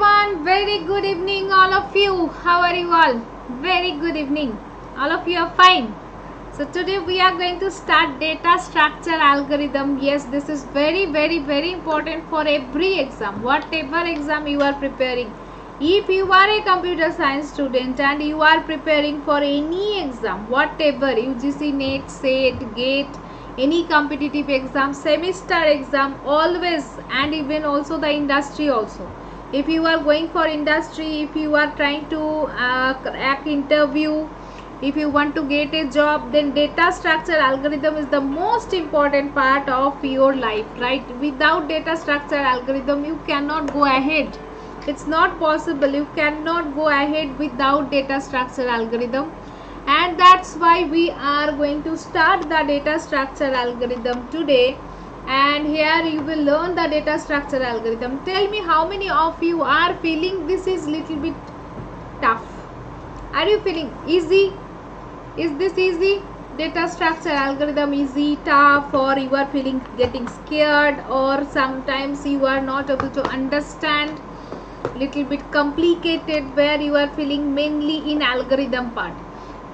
everyone. Very good evening, all of you. How are you all? Very good evening. All of you are fine. So today we are going to start data structure algorithm. Yes, this is very, very, very important for every exam, whatever exam you are preparing. If you are a computer science student and you are preparing for any exam, whatever UGC, NET, SET, GATE, any competitive exam, semester exam, always, and even also the industry also if you are going for industry if you are trying to uh, crack interview if you want to get a job then data structure algorithm is the most important part of your life right? Without data structure algorithm you cannot go ahead. It's not possible. You cannot go ahead without data structure algorithm. And that's why we are going to start the data structure algorithm today and here you will learn the data structure algorithm tell me how many of you are feeling this is little bit tough are you feeling easy is this easy data structure algorithm easy tough or you are feeling getting scared or sometimes you are not able to understand little bit complicated where you are feeling mainly in algorithm part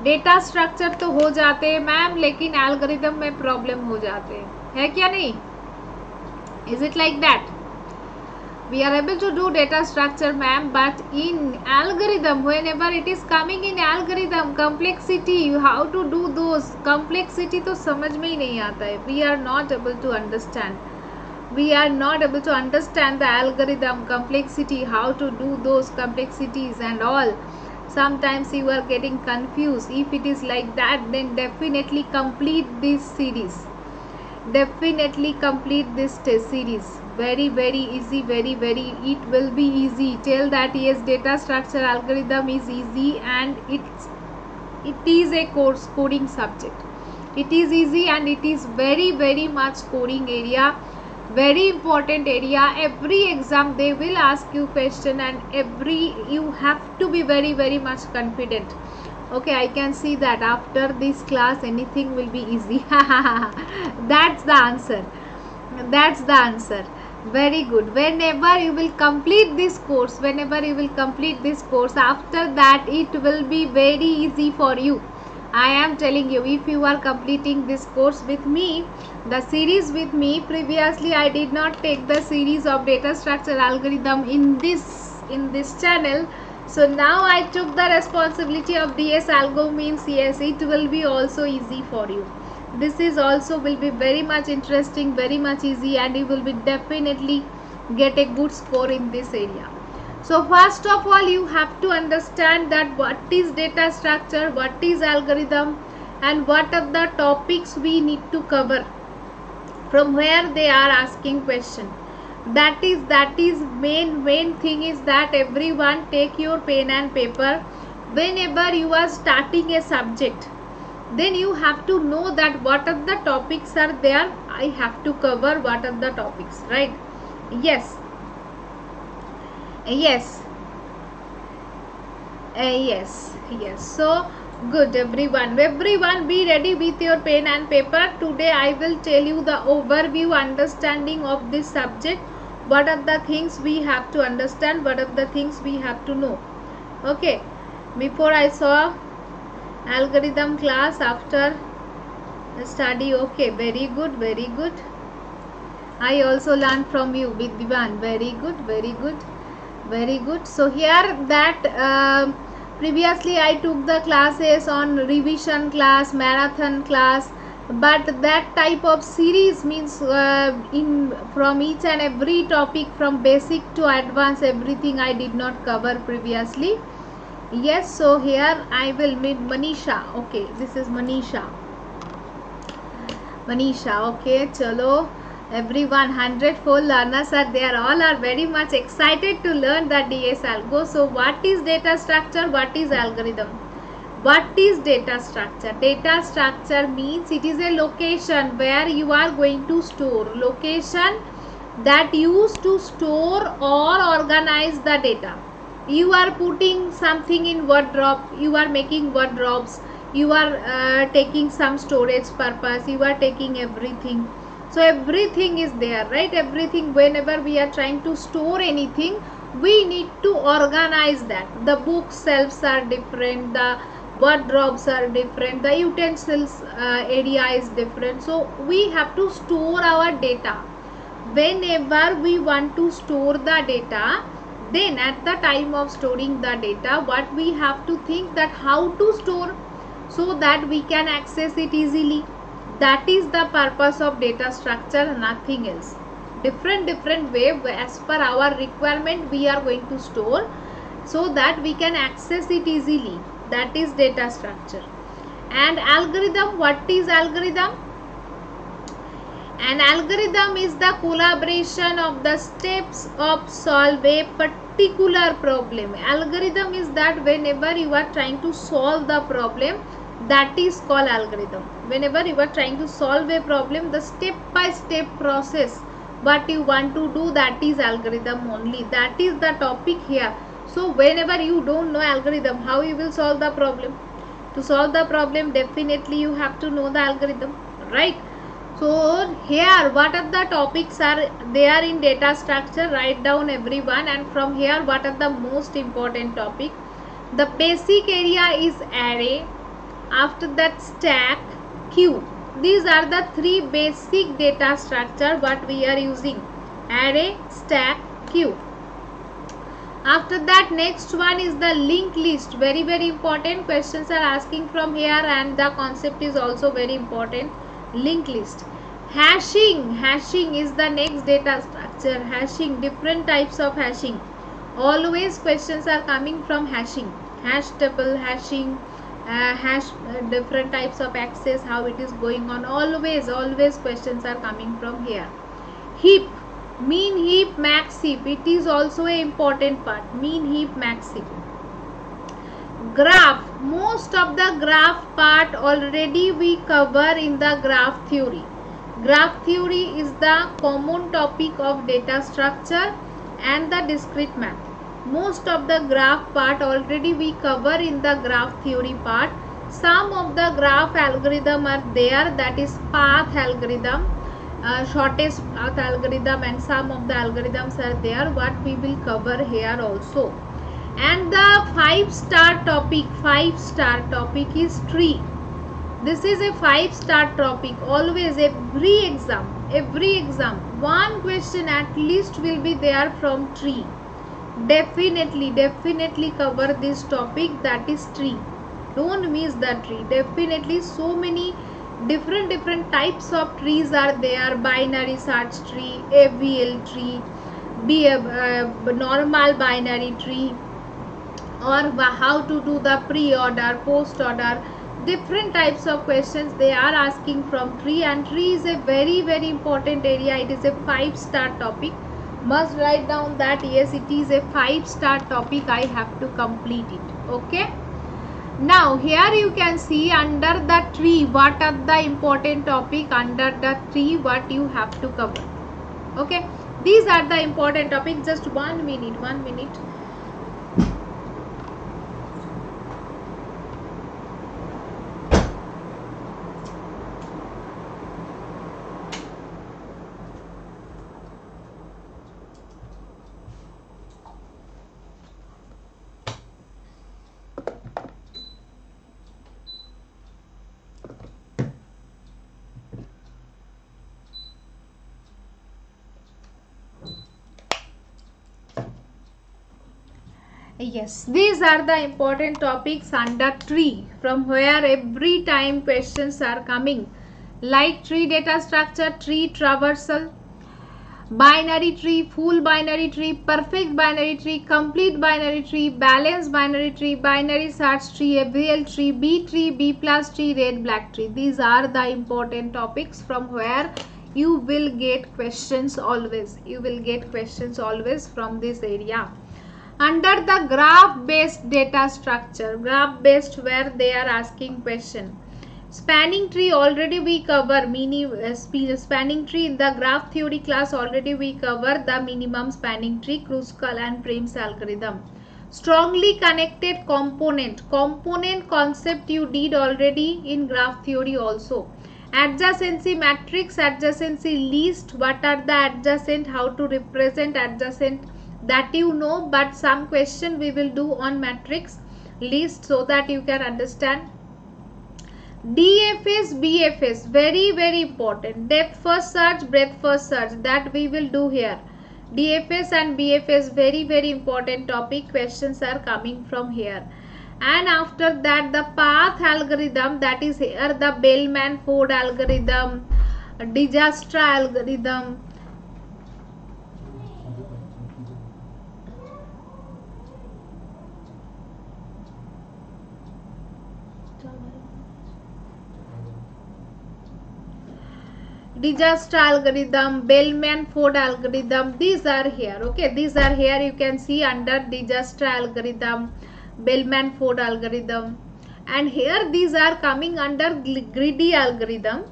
data structure तो हो जाते हैं ma'am लेकिन algorithm में problem हो जाते हैं है क्या नहीं? Is it like that we are able to do data structure ma'am but in algorithm whenever it is coming in algorithm complexity you how to do those complexity तो समझ में ही नहीं आता है. We are not able to understand we are not able to understand the algorithm complexity how to do those complexities and all sometimes you are getting confuse if it is like that then definitely complete this series definitely complete this test series. Very very easy very very it will be easy. Tell that yes data structure algorithm is easy and it's it is a course coding subject. It is easy and it is very very much coding area. Very important area. Every exam they will ask you question and every you have to be very very much confident okay i can see that after this class anything will be easy. That's the answer. That's the answer. Very good. Whenever you will complete this course whenever you will complete this course after that it will be very easy for you. I am telling you if you are completing this course with me the series with me previously i did not take the series of data structure algorithm in this in this channel so now I took the responsibility of DS algo means yes it will be also easy for you. This is also will be very much interesting very much easy and you will be definitely get a good score in this area. So first of all you have to understand that what is data structure what is algorithm and what are the topics we need to cover from where they are asking question that is that is main main thing is that everyone take your pen and paper. Whenever you are starting a subject then you have to know that what are the topics are there. I have to cover what are the topics right? Yes. Yes. Uh, yes. Yes. So good everyone. Everyone be ready with your pen and paper. Today i will tell you the overview understanding of this subject what are the things we have to understand? What are the things we have to know? Okay. Before i saw algorithm class after study okay very good very good. I also learned from you vidyan very good very good very good. So here that uh, previously i took the classes on revision class marathon class but that type of series means uh, in from each and every topic from basic to advanced everything i did not cover previously. Yes so here i will meet manisha. Okay this is manisha. Manisha okay chalo. Everyone 100 full learners are there. All are very much excited to learn the ds algo so what is data structure? What is algorithm what is data structure? Data structure means it is a location where you are going to store. Location that used to store or organize the data. You are putting something in word drop you are making word drops you are uh, taking some storage purpose. You are taking everything. So everything is there right? Everything whenever we are trying to store anything we need to organize that. The book shelves are different. The wardrobes are different the utensils uh, area is different. So we have to store our data. Whenever we want to store the data then at the time of storing the data what we have to think that how to store so that we can access it easily. That is the purpose of data structure nothing else. Different different way as per our requirement we are going to store so that we can access it easily that is data structure. And algorithm what is algorithm? An algorithm is the collaboration of the steps of solve a particular problem. Algorithm is that whenever you are trying to solve the problem that is called algorithm. Whenever you are trying to solve a problem the step by step process what you want to do that is algorithm only. That is the topic here so whenever you don't know algorithm how you will solve the problem? To solve the problem definitely you have to know the algorithm right? So here what are the topics are there in data structure? Write down everyone and from here what are the most important topic? The basic area is array. After that stack queue. These are the three basic data structure what we are using. Array stack queue after that next one is the linked list. Very very important questions are asking from here and the concept is also very important. Linked list. Hashing. Hashing is the next data structure. Hashing. Different types of hashing. Always questions are coming from hashing. Hash table hashing uh, hash uh, different types of access how it is going on. Always always questions are coming from here. Heap min heap max heap it is also a important part. Min heap max heap. Graph. Most of the graph part already we cover in the graph theory. Graph theory is the common topic of data structure and the discrete math. Most of the graph part already we cover in the graph theory part. Some of the graph algorithm are there that is path algorithm uh, shortest path algorithm and some of the algorithms are there what we will cover here also. And the five star topic five star topic is tree. This is a five star topic always every exam every exam one question at least will be there from tree. Definitely definitely cover this topic that is tree. Don't miss the tree. Definitely so many different different types of trees are there. Binary search tree avl tree be a uh, normal binary tree or how to do the pre-order post-order. Different types of questions they are asking from tree and tree is a very very important area. It is a five star topic. Must write down that yes it is a five star topic. I have to complete it. Okay now here you can see under the tree what are the important topic under the tree what you have to cover. Okay? These are the important topics just one minute one minute yes these are the important topics under tree from where every time questions are coming. Like tree data structure tree traversal binary tree full binary tree perfect binary tree complete binary tree balanced binary tree binary search tree avl tree b tree b plus tree red black tree. These are the important topics from where you will get questions always. You will get questions always from this area under the graph based data structure graph based where they are asking question. Spanning tree already we cover mini uh, spanning tree in the graph theory class already we cover the minimum spanning tree Kruskal and Prim's algorithm. Strongly connected component component concept you did already in graph theory also. Adjacency matrix adjacency list what are the adjacent how to represent adjacent that you know but some question we will do on matrix list so that you can understand DFS, BFS, very very important. Depth first search, breadth first search that we will do here. DFS and BFS very very important topic questions are coming from here. And after that the path algorithm that is here the Bellman Ford algorithm, Dijkstra algorithm, Dijkstra algorithm, Bellman-Ford algorithm, these are here. Okay, these are here you can see under Dijkstra algorithm, Bellman-Ford algorithm. And here these are coming under greedy algorithm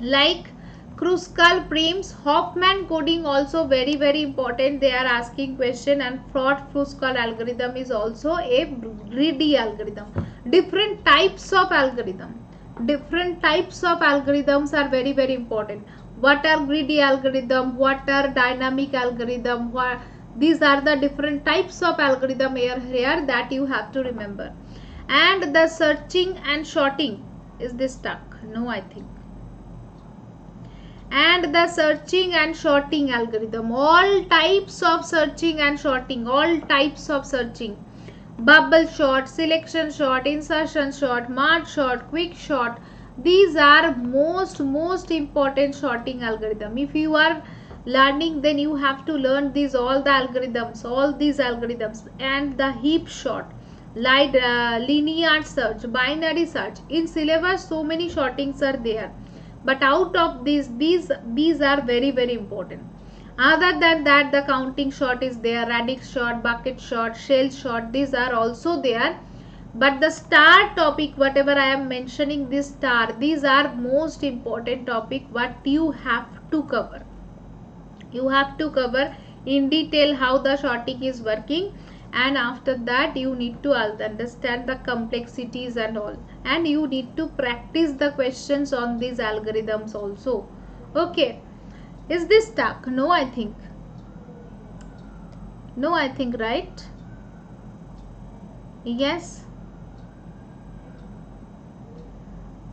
like Kruskal Prims, Huffman coding also very very important. They are asking question and fraud Kruskal algorithm is also a greedy algorithm. Different types of algorithm different types of algorithms are very very important. What are greedy algorithm? What are dynamic algorithm? What these are the different types of algorithm here, here that you have to remember. And the searching and sorting is this stuck no i think. And the searching and sorting algorithm all types of searching and sorting all types of searching bubble sort, selection sort, insertion sort, merge sort, quick sort. These are most most important sorting algorithm. If you are learning then you have to learn these all the algorithms, all these algorithms and the heap sort, light, uh, linear search, binary search. In syllabus so many sortings are there. But out of these, these, these are very very important other than that the counting sort is there radix sort bucket sort shell sort these are also there. But the star topic whatever i am mentioning this star these are most important topic what you have to cover. You have to cover in detail how the sorting is working and after that you need to understand the complexities and all. And you need to practice the questions on these algorithms also. Okay is this stuck? No, I think. No, I think, right? Yes.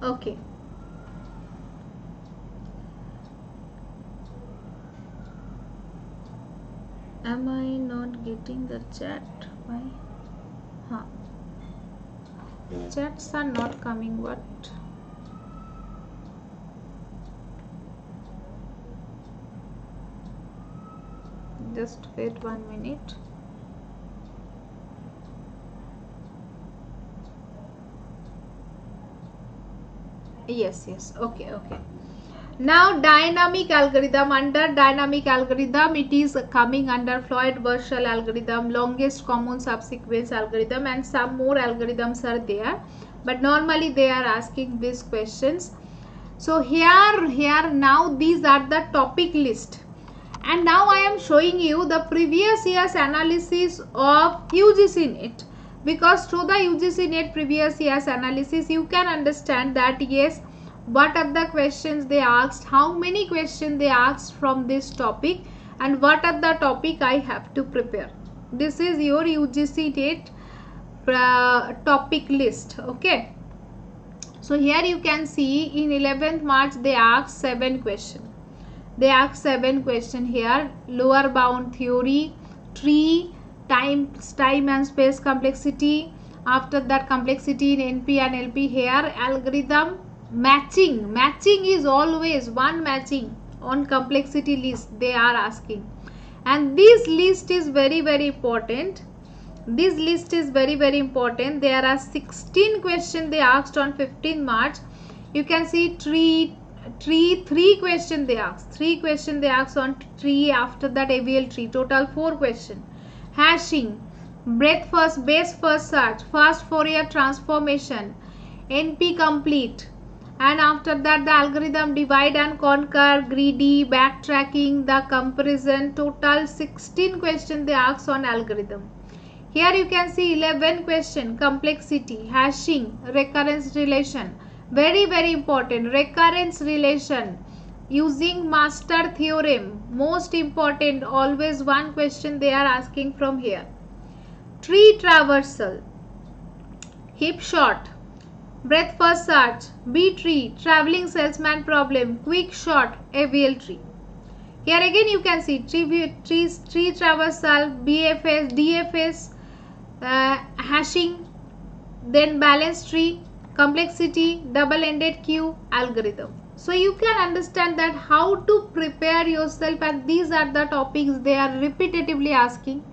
Okay. Am I not getting the chat? Why? Huh. Chats are not coming. What? Just wait one minute. Yes yes. Okay okay. Now dynamic algorithm. Under dynamic algorithm it is coming under floyd warshall algorithm longest common subsequence algorithm and some more algorithms are there. But normally they are asking these questions. So here here now these are the topic list and now I am showing you the previous year's analysis of UGC NET. Because through the UGC NET previous year's analysis you can understand that yes what are the questions they asked how many questions they asked from this topic and what are the topic I have to prepare. This is your UGC NET uh, topic list okay? So here you can see in 11th March they asked 7 questions they ask seven question here. Lower bound theory tree time time and space complexity. After that complexity in np and lp here. Algorithm matching. Matching is always one matching on complexity list they are asking. And this list is very very important. This list is very very important. There are 16 questions they asked on 15 march. You can see tree tree three question they ask. Three question they ask on tree after that avl tree. Total four question. Hashing. Breadth first base first search. Fast fourier transformation. Np complete. And after that the algorithm divide and conquer. Greedy backtracking the comparison. Total 16 question they ask on algorithm. Here you can see 11 question. Complexity. Hashing. Recurrence relation very very important. Recurrence relation. Using master theorem. Most important. Always one question they are asking from here. Tree traversal. Heap sort. Breadth first search. B tree. Traveling salesman problem. Quick sort. AVL tree. Here again you can see tree, tree, tree traversal BFS DFS uh, hashing then balance tree complexity double-ended queue algorithm. So you can understand that how to prepare yourself and these are the topics they are repetitively asking.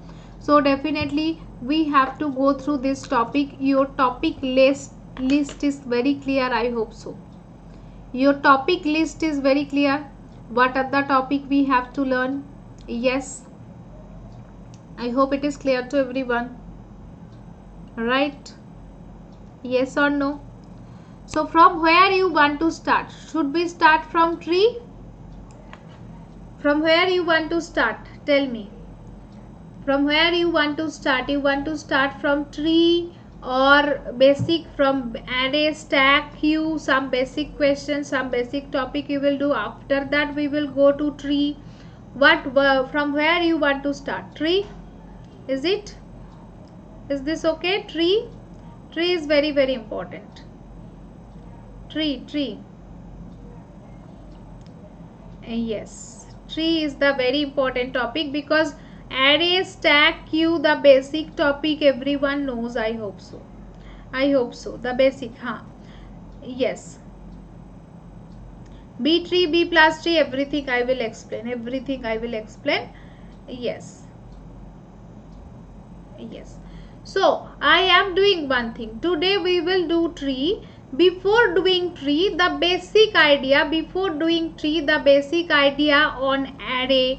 So definitely we have to go through this topic. Your topic list list is very clear i hope so. Your topic list is very clear. What are the topic we have to learn? Yes. I hope it is clear to everyone. Right? Yes or no so from where you want to start? Should we start from tree? From where you want to start? Tell me. From where you want to start? You want to start from tree or basic from array stack queue some basic questions some basic topic you will do after that we will go to tree what from where you want to start tree is it is this okay tree tree is very very important tree tree. Uh, yes. Tree is the very important topic because array stack queue the basic topic everyone knows i hope so. I hope so. The basic huh yes. B tree b plus tree everything i will explain. Everything i will explain. Yes. Yes. So i am doing one thing. Today we will do tree before doing tree the basic idea before doing tree the basic idea on array.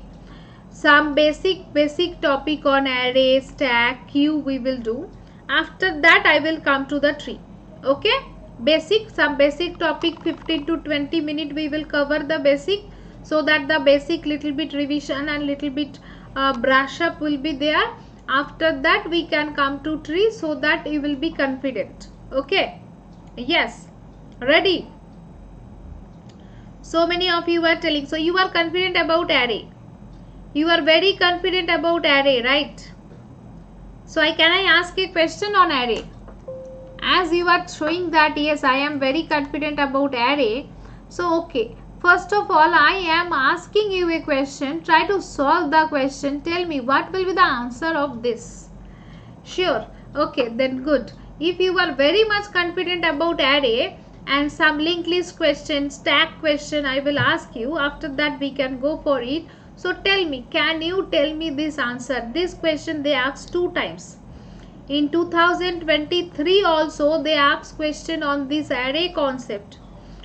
Some basic basic topic on array stack queue we will do. After that i will come to the tree. Okay? Basic some basic topic 15 to 20 minute we will cover the basic so that the basic little bit revision and little bit uh, brush up will be there. After that we can come to tree so that you will be confident. Okay yes. Ready. So many of you are telling. So you are confident about array. You are very confident about array right? So I can I ask a question on array? As you are showing that yes I am very confident about array. So okay. First of all I am asking you a question. Try to solve the question. Tell me what will be the answer of this? Sure. Okay then good if you are very much confident about array and some linked list question, stack question I will ask you. After that we can go for it. So tell me, can you tell me this answer? This question they asked two times. In 2023 also they asked question on this array concept.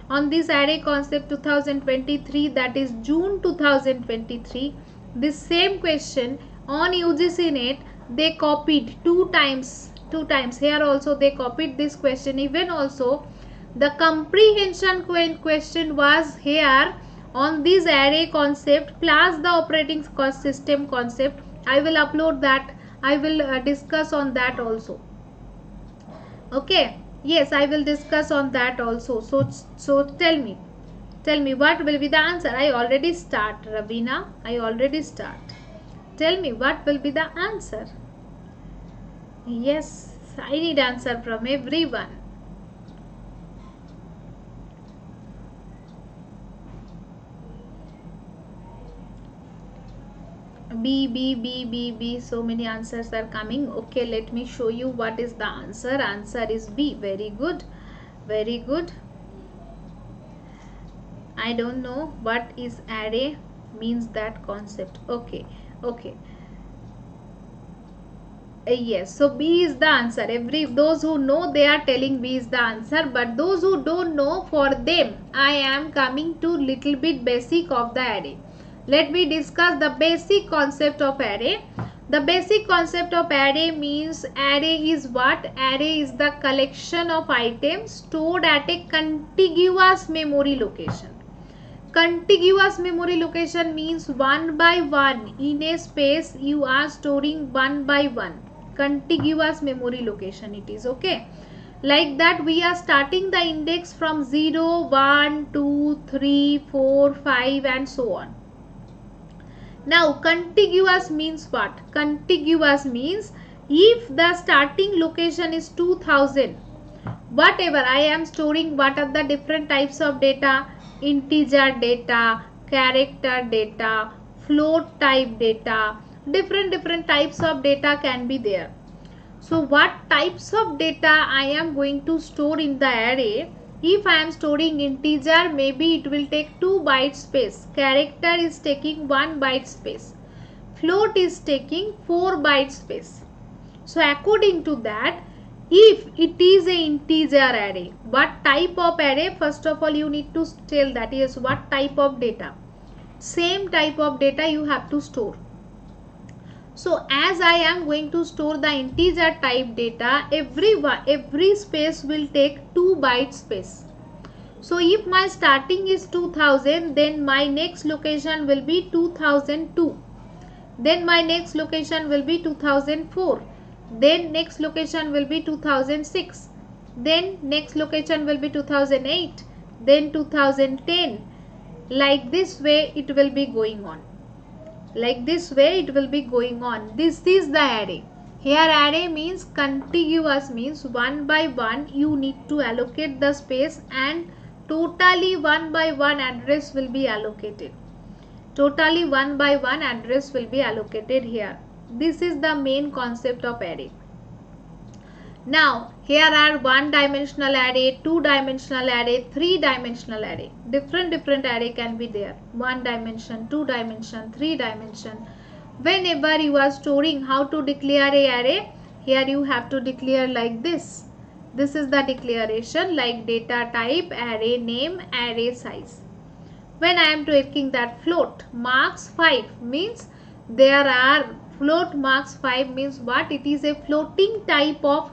On this array concept 2023 that is June 2023. This same question on UGC net they copied two times two times. Here also they copied this question. Even also the comprehension question was here on this array concept plus the operating system concept. I will upload that. I will uh, discuss on that also. Okay? Yes i will discuss on that also. So so tell me. Tell me what will be the answer? I already start ravina. I already start. Tell me what will be the answer Yes, I need answer from everyone. B, B, B, B, B. So many answers are coming. Okay, let me show you what is the answer. Answer is B. Very good. Very good. I don't know what is array means that concept. Okay. Okay Uh, yes. So b is the answer. Every those who know they are telling b is the answer. But those who don't know for them i am coming to little bit basic of the array. Let me discuss the basic concept of array. The basic concept of array means array is what? Array is the collection of items stored at a contiguous memory location. Contiguous memory location means one by one. In a space you are storing one by one contiguous memory location it is okay? Like that we are starting the index from 0 1 2 3 4 5 and so on. Now contiguous means what? Contiguous means if the starting location is 2000 whatever i am storing what are the different types of data? Integer data character data float type data different different types of data can be there so what types of data I am going to store in the array? If I am storing integer, maybe it will take 2 byte space. Character is taking 1 byte space. Float is taking 4 byte space. So according to that, if it is a integer array, what type of array? First of all, you need to tell that is what type of data. Same type of data you have to store. So as I am going to store the integer type data, every, every space will take 2 byte space. So if my starting is 2000, then my next location will be 2002. Then my next location will be 2004. Then next location will be 2006. Then next location will be 2008. Then 2010. Like this way it will be going on like this way it will be going on? This is the array. Here array means contiguous means one by one you need to allocate the space and totally one by one address will be allocated. Totally one by one address will be allocated here. This is the main concept of array. Now here are one dimensional array, two dimensional array, three dimensional array. Different different array can be there. One dimension, two dimension, three dimension. Whenever you are storing how to declare a array, here you have to declare like this. This is the declaration like data type, array name, array size. When I am taking that float, marks 5 means there are float marks 5 means what? It is a floating type of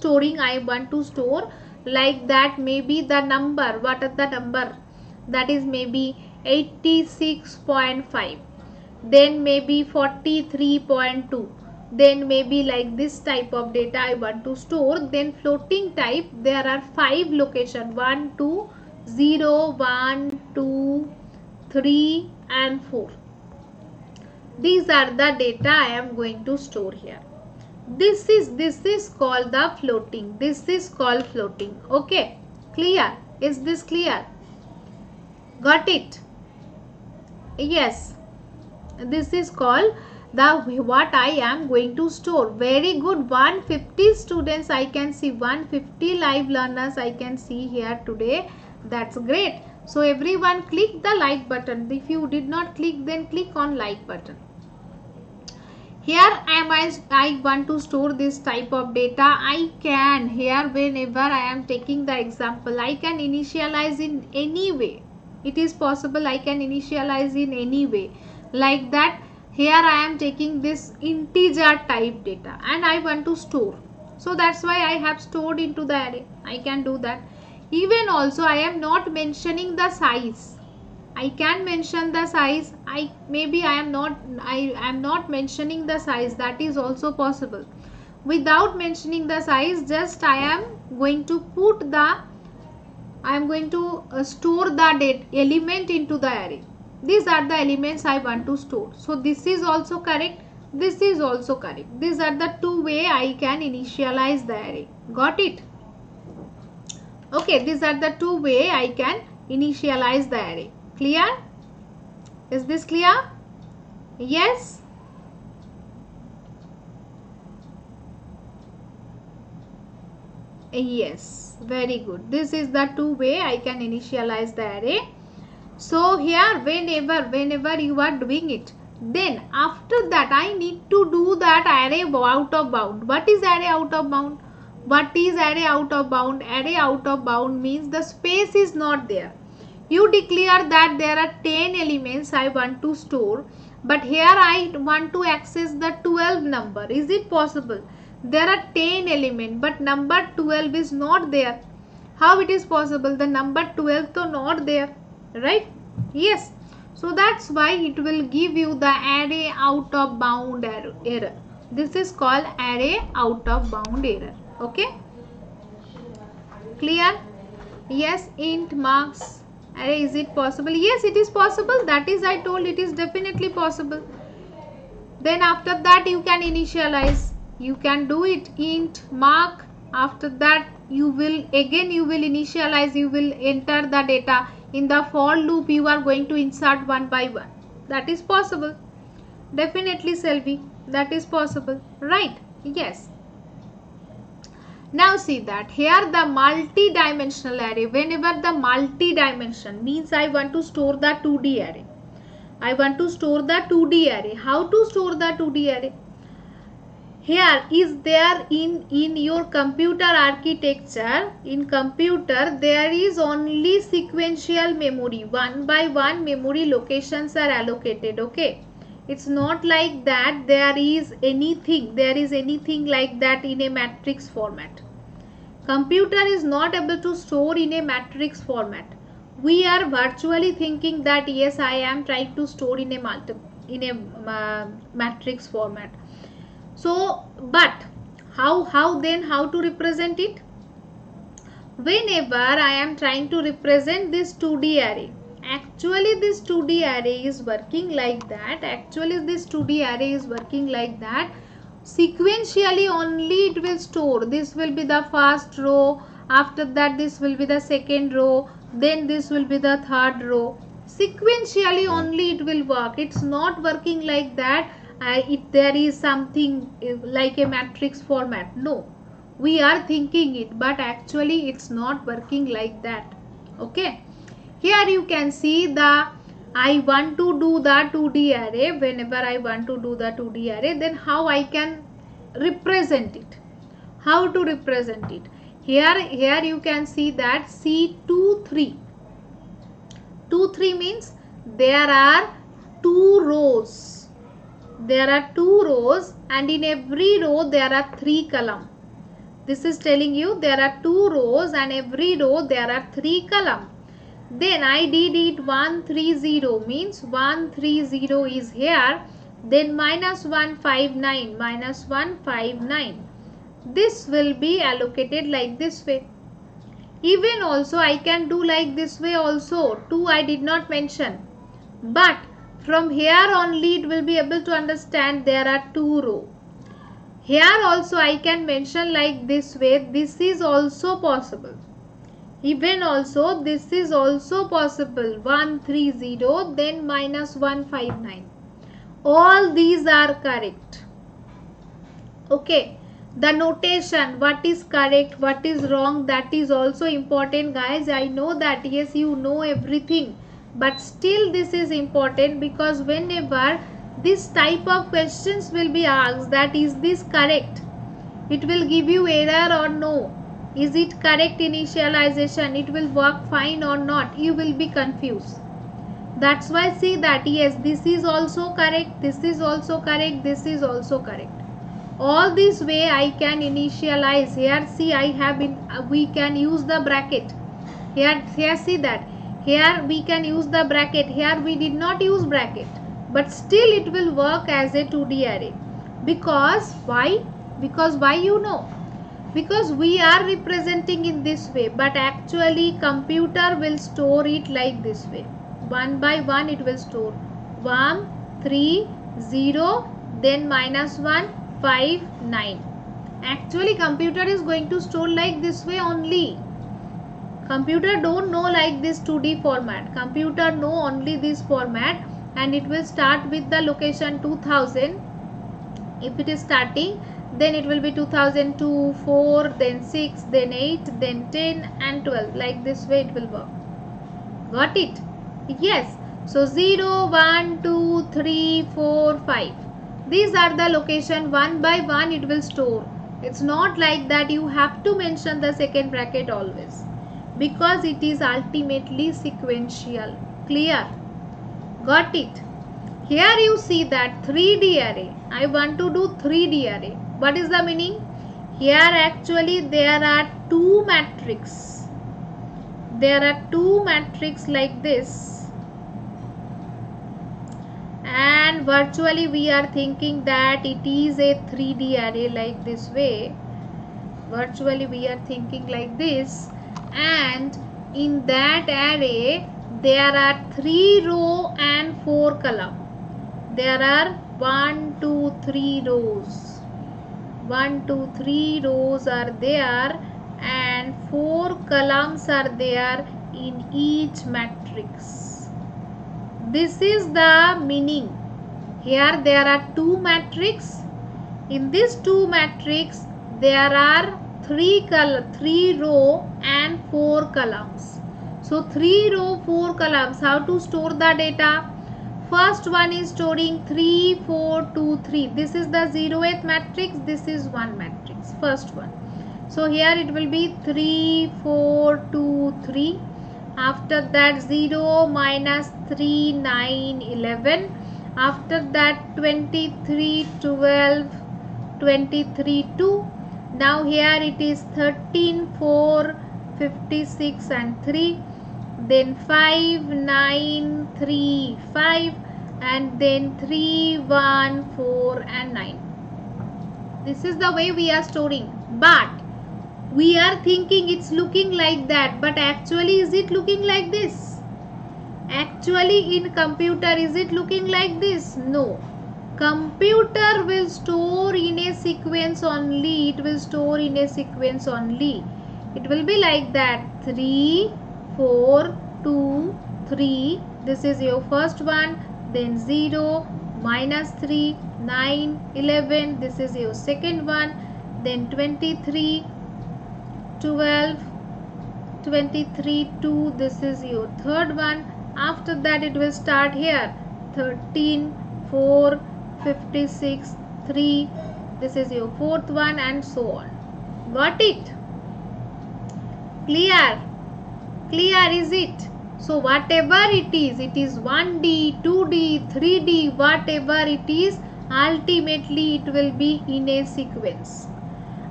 storing I want to store like that maybe the number what is the number? That is maybe 86.5 then maybe 43.2 then maybe like this type of data I want to store. Then floating type there are five location 1 2 0 1 2 3 and 4 these are the data I am going to store here this is this is called the floating. This is called floating. Okay. Clear? Is this clear? Got it? Yes. This is called the what i am going to store. Very good. 150 students i can see. 150 live learners i can see here today. That's great. So everyone click the like button. If you did not click then click on like button here am I, I want to store this type of data. I can here whenever I am taking the example I can initialize in any way. It is possible I can initialize in any way. Like that here I am taking this integer type data and I want to store. So that's why I have stored into the array. I can do that. Even also I am not mentioning the size I can mention the size. I maybe I am not I am not mentioning the size. That is also possible. Without mentioning the size just I am going to put the I am going to uh, store the date element into the array. These are the elements I want to store. So this is also correct. This is also correct. These are the two way I can initialize the array. Got it? Okay these are the two way I can initialize the array Clear? Is this clear? Yes? Yes, very good. This is the two way I can initialize the array. So here whenever, whenever you are doing it, then after that I need to do that array out of bound. What is array out of bound? What is array out of bound? Array out of bound means the space is not there you declare that there are 10 elements I want to store but here I want to access the 12 number. Is it possible? There are 10 element but number 12 is not there. How it is possible? The number 12 to not there right? Yes. So that's why it will give you the array out of bound er-, error. This is called array out of bound error. Okay? Clear? Yes int marks is it possible? Yes it is possible. That is i told it is definitely possible. Then after that you can initialize. You can do it. Int mark. After that you will again you will initialize. You will enter the data. In the for loop you are going to insert one by one. That is possible. Definitely Selvi that is possible. Right. Yes now see that. Here the multi-dimensional array. Whenever the multi-dimension means I want to store the 2D array. I want to store the 2D array. How to store the 2D array? Here is there in in your computer architecture in computer there is only sequential memory. One by one memory locations are allocated okay it's not like that there is anything there is anything like that in a matrix format. Computer is not able to store in a matrix format. We are virtually thinking that yes i am trying to store in a multi in a uh, matrix format. So but how how then how to represent it? Whenever i am trying to represent this 2d array actually this 2d array is working like that. Actually this 2d array is working like that. Sequentially only it will store. This will be the first row. After that this will be the second row. Then this will be the third row. Sequentially only it will work. It's not working like that. Uh, it there is something uh, like a matrix format. No. We are thinking it but actually it's not working like that. Okay here you can see the I want to do the 2D array. Whenever I want to do the 2D array then how I can represent it? How to represent it? Here here you can see that C23 23 means there are two rows. There are two rows and in every row there are three column. This is telling you there are two rows and every row there are three column then I did it 130 means 130 is here then minus 159 minus 159 this will be allocated like this way even also I can do like this way also 2 I did not mention but from here only it will be able to understand there are two row. Here also I can mention like this way. This is also possible. Even also this is also possible. 130 then minus 159. All these are correct. Okay. The notation what is correct what is wrong that is also important guys. I know that yes you know everything but still this is important because whenever this type of questions will be asked that is this correct it will give you error or no is it correct initialization? It will work fine or not? You will be confused. That's why see that yes this is also correct this is also correct this is also correct. All this way i can initialize. Here see i have been uh, we can use the bracket. Here here see that. Here we can use the bracket. Here we did not use bracket. But still it will work as a 2d array. Because why? Because why you know because we are representing in this way but actually computer will store it like this way. One by one it will store. 1 3 0 then minus 1 5 9 actually computer is going to store like this way only. Computer don't know like this 2d format. Computer know only this format and it will start with the location 2000 if it is starting then it will be 2002 4 then 6 then 8 then 10 and 12 like this way it will work got it yes so 0 1 2 3 4 5 these are the location one by one it will store it's not like that you have to mention the second bracket always because it is ultimately sequential. Clear? Got it? Here you see that 3D array. I want to do 3D array. What is the meaning? Here actually there are two matrix. There are two matrix like this. And virtually we are thinking that it is a 3D array like this way. Virtually we are thinking like this and in that array there are three row and four column there are one two three rows one two three rows are there and four columns are there in each matrix. This is the meaning. Here there are two matrix. In this two matrix there are three color three row and four columns. So three row four columns how to store the data first one is storing 3 4 2 3 this is the zeroth matrix. This is one matrix. First one. So here it will be 3 4 2 3 after that 0 minus 3 9 11 after that 23 12 23 2 now here it is 13 4 56 and 3 then 5 9 3 5 and then 3 1 4 and 9 this is the way we are storing. But we are thinking it's looking like that. But actually is it looking like this? Actually in computer is it looking like this? No. Computer will store in a sequence only. It will store in a sequence only. It will be like that. 3 4 2 3 this is your first one then 0 minus 3 9 11 this is your second one. Then 23 12 23 2 this is your third one. After that it will start here. 13 4 56 3 this is your fourth one and so on. Got it? Clear? Clear is it so whatever it is it is 1d 2d 3d whatever it is ultimately it will be in a sequence.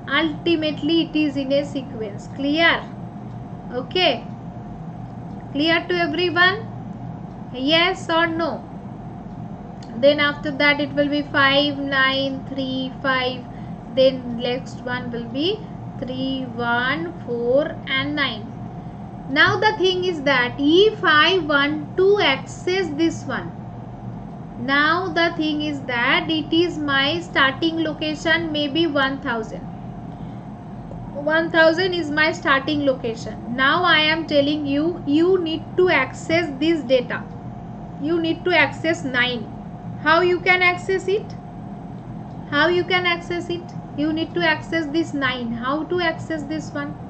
Ultimately it is in a sequence. Clear? Okay. Clear to everyone? Yes or no? Then after that it will be 5 9 3 5 then next one will be 3 1 4 and 9 now the thing is that if I want to access this one. Now the thing is that it is my starting location maybe 1000 1000 is my starting location. Now I am telling you you need to access this data. You need to access 9 how you can access it? How you can access it? You need to access this 9 how to access this one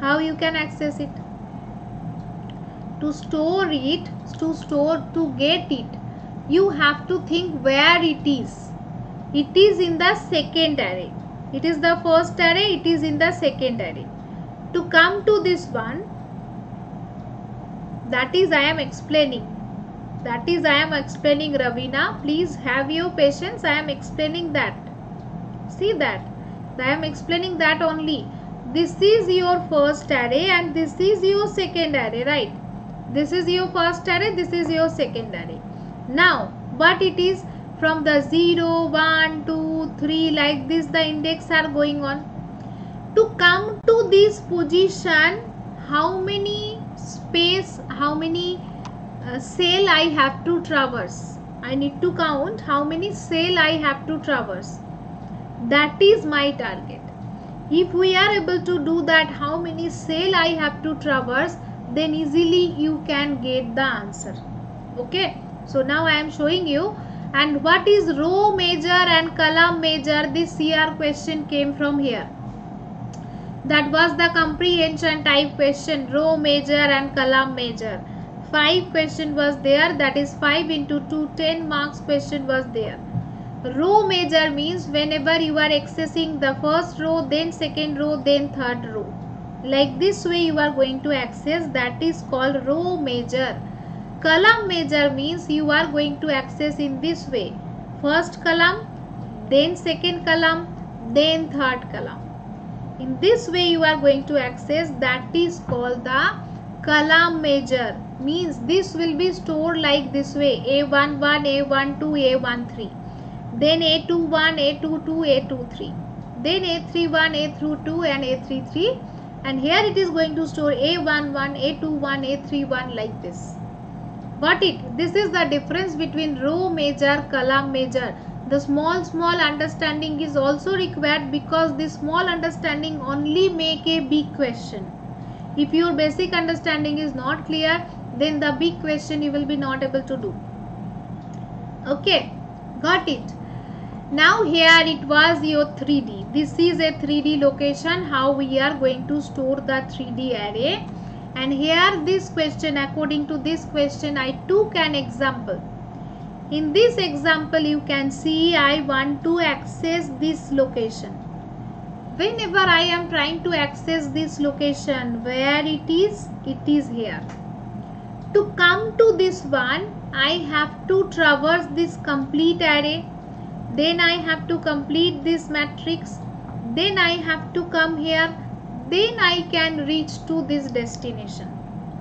how you can access it to store it to store to get it you have to think where it is it is in the second array it is the first array it is in the second array to come to this one that is i am explaining that is I am explaining Ravina. Please have your patience. I am explaining that. See that. I am explaining that only. This is your first array and this is your second array, right? This is your first array, this is your second array. Now, but it is from the 0, 1, 2, 3 like this the index are going on. To come to this position, how many space, how many uh, cell I have to traverse. I need to count how many cell I have to traverse. That is my target. If we are able to do that how many cell I have to traverse then easily you can get the answer. Okay. So now I am showing you and what is row major and column major this CR question came from here. That was the comprehension type question row major and column major. 5 question was there that is 5 into 2 10 marks question was there row major means whenever you are accessing the first row then second row then third row. Like this way you are going to access that is called row major. Column major means you are going to access in this way. First column then second column then third column. In this way you are going to access that is called the column major. Means this will be stored like this way. A11 a12 a13 then a21 a22 a23 then a31 a32 and a33 and here it is going to store a11 a21 a31 like this. Got it? This is the difference between row major column major. The small small understanding is also required because this small understanding only make a big question. If your basic understanding is not clear then the big question you will be not able to do. Okay? Got it now here it was your 3d this is a 3d location how we are going to store the 3d array and here this question according to this question i took an example in this example you can see I want to access this location. Whenever I am trying to access this location where it is, it is here. To come to this one I have to traverse this complete array. Then I have to complete this matrix. Then I have to come here. Then I can reach to this destination.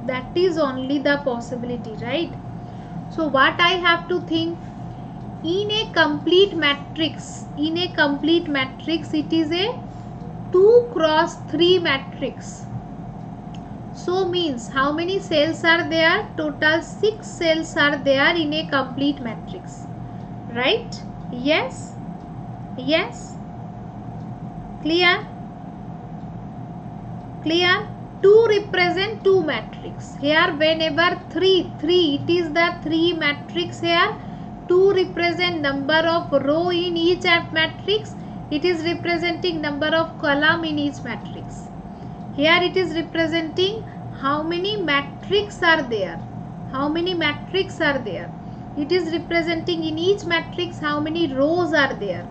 That is only the possibility right so what I have to think in a complete matrix in a complete matrix it is a 2 cross 3 matrix so means how many cells are there total 6 cells are there in a complete matrix right yes. Yes. Clear? Clear? 2 represent 2 matrix. Here whenever 3 3 it is the 3 matrix here. 2 represent number of row in each matrix. It is representing number of column in each matrix. Here it is representing how many matrix are there? How many matrix are there it is representing in each matrix how many rows are there.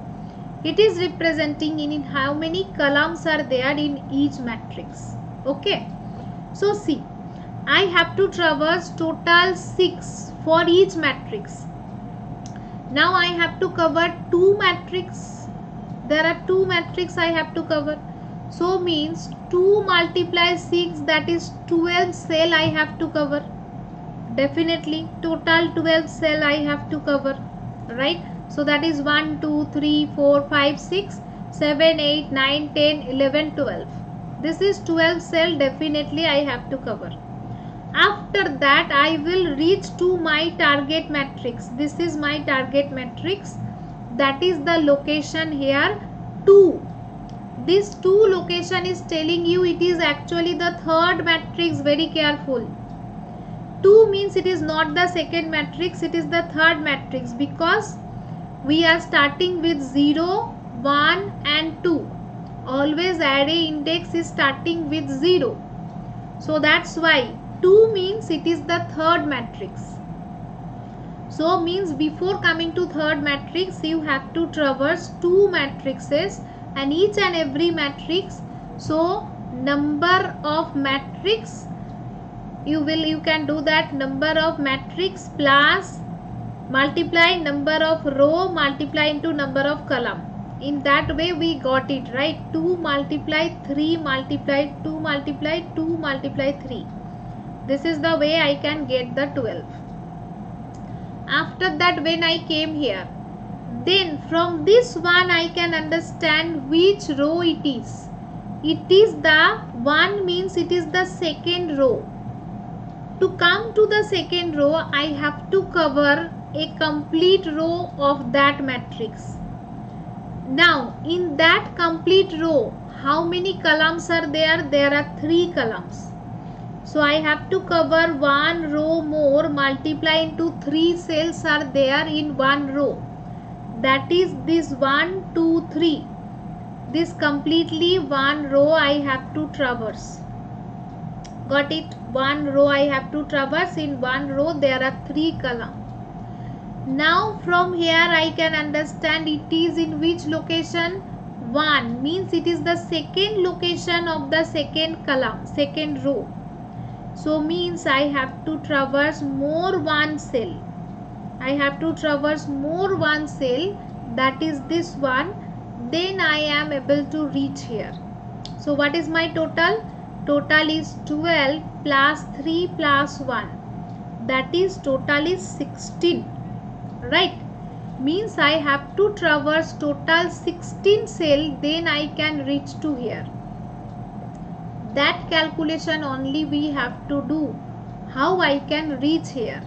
It is representing in how many columns are there in each matrix. Okay? So see I have to traverse total 6 for each matrix. Now I have to cover 2 matrix. There are 2 matrix I have to cover. So means 2 multiply 6 that is 12 cell I have to cover definitely total 12 cell I have to cover right? So that is 1 2 3 4 5 6 7 8 9 10 11 12 this is 12 cell definitely I have to cover. After that I will reach to my target matrix. This is my target matrix. That is the location here 2 this 2 location is telling you it is actually the third matrix. Very careful 2 means it is not the second matrix it is the third matrix because we are starting with 0 1 and 2 always array index is starting with 0 so that's why 2 means it is the third matrix. So means before coming to third matrix you have to traverse two matrices and each and every matrix. So number of matrix you will you can do that number of matrix plus multiply number of row multiply into number of column. In that way we got it right? 2 multiply 3 multiply 2 multiply 2 multiply 3 this is the way I can get the 12 after that when I came here then from this one I can understand which row it is. It is the one means it is the second row to come to the second row I have to cover a complete row of that matrix now in that complete row how many columns are there? There are three columns. So I have to cover one row more multiply into three cells are there in one row. That is this one, two, three. This completely one row I have to traverse. Got it? One row I have to traverse. In one row there are three column. Now from here I can understand it is in which location? 1 means it is the second location of the second column second row. So means I have to traverse more one cell. I have to traverse more one cell. That is this one. Then I am able to reach here. So what is my total total is 12 plus 3 plus 1 that is total is 16 right? Means I have to traverse total 16 cell then I can reach to here. That calculation only we have to do. How I can reach here?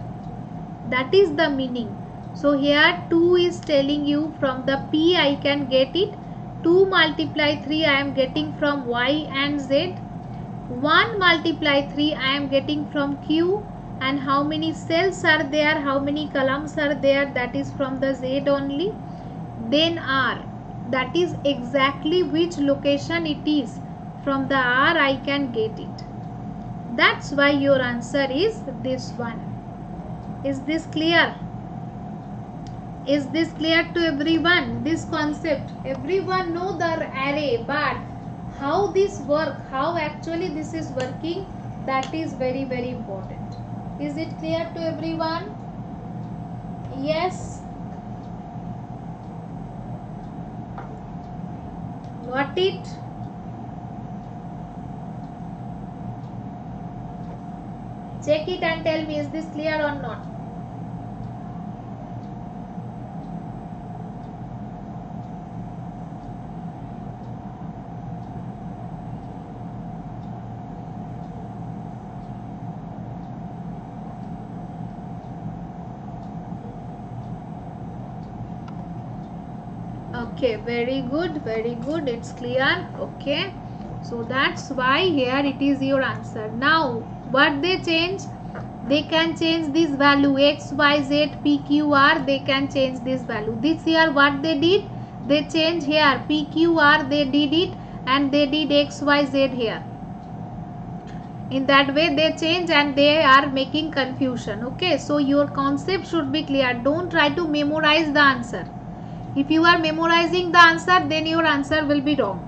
That is the meaning. So here 2 is telling you from the P I can get it. 2 multiply 3 I am getting from Y and Z 1 multiply 3 I am getting from Q. And how many cells are there? How many columns are there? That is from the Z only. Then R. That is exactly which location it is. From the R I can get it. That's why your answer is this one. Is this clear? Is this clear to everyone? This concept. Everyone know the array but how this work how actually this is working that is very very important. Is it clear to everyone? Yes. Got it? Check it and tell me is this clear or not okay very good very good. It's clear. Okay. So that's why here it is your answer. Now what they change. They can change this value x y z p q r. They can change this value. This here what they did? They change here. P q r they did it. And they did x y z here. In that way they change and they are making confusion. Okay. So your concept should be clear. Don't try to memorize the answer if you are memorizing the answer then your answer will be wrong.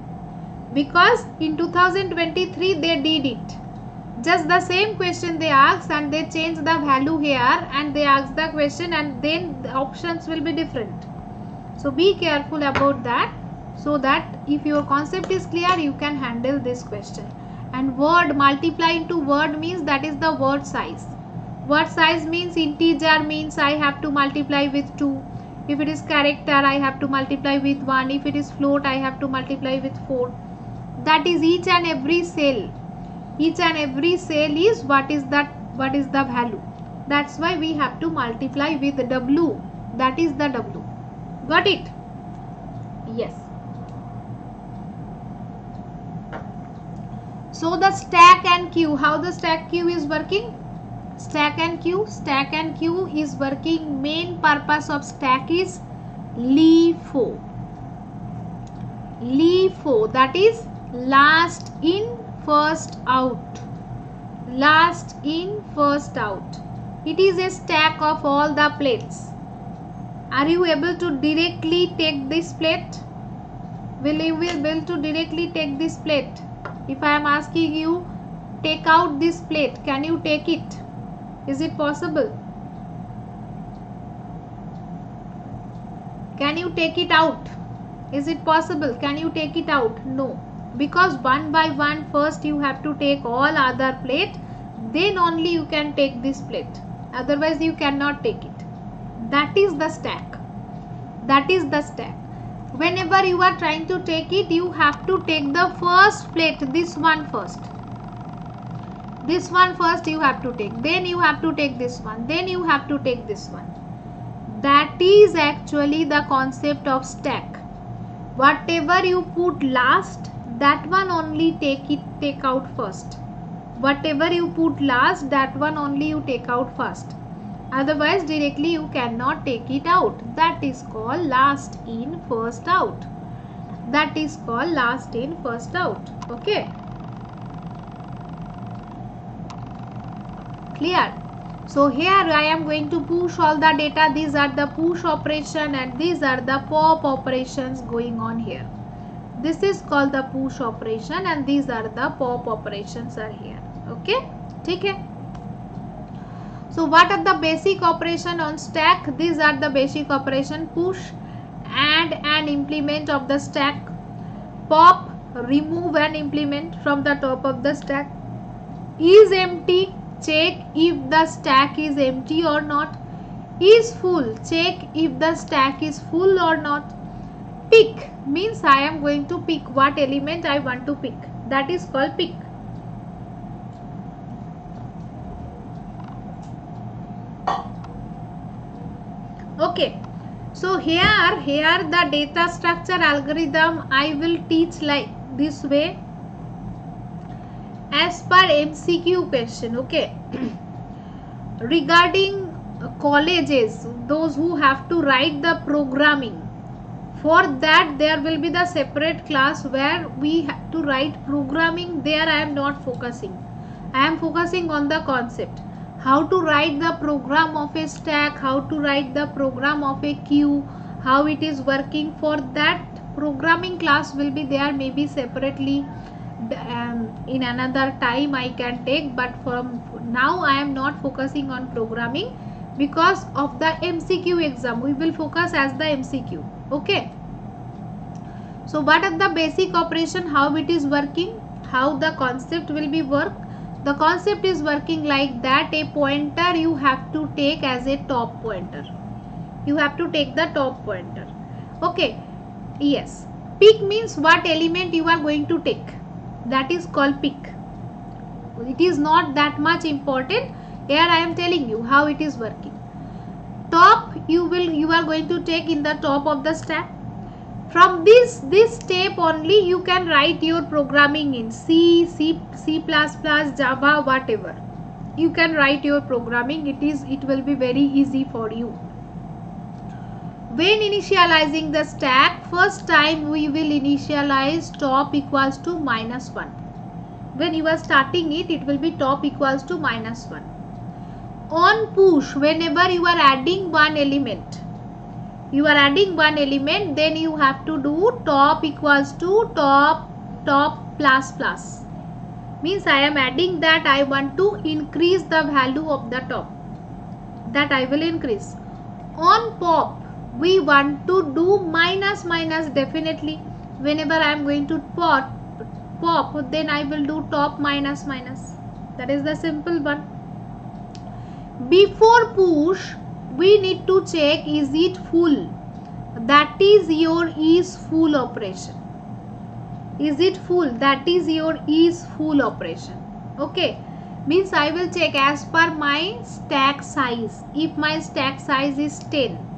Because in 2023 they did it. Just the same question they ask and they change the value here and they ask the question and then the options will be different. So be careful about that so that if your concept is clear you can handle this question. And word multiply into word means that is the word size. Word size means integer means i have to multiply with 2 if it is character I have to multiply with 1 if it is float I have to multiply with 4 that is each and every cell. Each and every cell is what is that what is the value. That's why we have to multiply with W. That is the W. Got it? Yes. So the stack and queue. How the stack queue is working stack and queue. Stack and queue is working. Main purpose of stack is LIFO LIFO that is last in first out. Last in first out. It is a stack of all the plates. Are you able to directly take this plate? Will you be able to directly take this plate? If i am asking you take out this plate. Can you take it is it possible? Can you take it out? Is it possible? Can you take it out? No. Because one by one first you have to take all other plate then only you can take this plate. Otherwise you cannot take it. That is the stack. That is the stack. Whenever you are trying to take it you have to take the first plate this one first this one first you have to take. Then you have to take this one. Then you have to take this one. That is actually the concept of stack. Whatever you put last that one only take it take out first. Whatever you put last that one only you take out first. Otherwise directly you cannot take it out. That is called last in first out. That is called last in first out. Okay clear. So here I am going to push all the data. These are the push operation and these are the pop operations going on here. This is called the push operation and these are the pop operations are here. Okay? Okay so what are the basic operation on stack? These are the basic operation push add and implement of the stack. Pop remove and implement from the top of the stack. Is empty check if the stack is empty or not. Is full check if the stack is full or not. Pick means i am going to pick what element i want to pick. That is called pick. Okay. So here here the data structure algorithm i will teach like this way as per mcq question okay? Regarding colleges those who have to write the programming for that there will be the separate class where we have to write programming there i am not focusing. I am focusing on the concept. How to write the program of a stack how to write the program of a queue how it is working for that programming class will be there maybe separately um, in another time i can take but from now i am not focusing on programming because of the mcq exam. We will focus as the mcq okay? So what are the basic operation? How it is working? How the concept will be work? The concept is working like that. A pointer you have to take as a top pointer. You have to take the top pointer. Okay? Yes. Pick means what element you are going to take that is called pick. It is not that much important. Here i am telling you how it is working. Top you will you are going to take in the top of the stack. From this this step only you can write your programming in c c c plus plus java whatever. You can write your programming. It is it will be very easy for you when initializing the stack first time we will initialize top equals to minus 1 when you are starting it it will be top equals to minus 1 on push whenever you are adding one element you are adding one element then you have to do top equals to top top plus plus. Means I am adding that I want to increase the value of the top. That I will increase. On pop we want to do minus minus definitely. Whenever I am going to pop pop then I will do top minus minus. That is the simple one. Before push we need to check is it full? That is your is full operation. Is it full? That is your is full operation. Okay. Means i will check as per my stack size. If my stack size is 10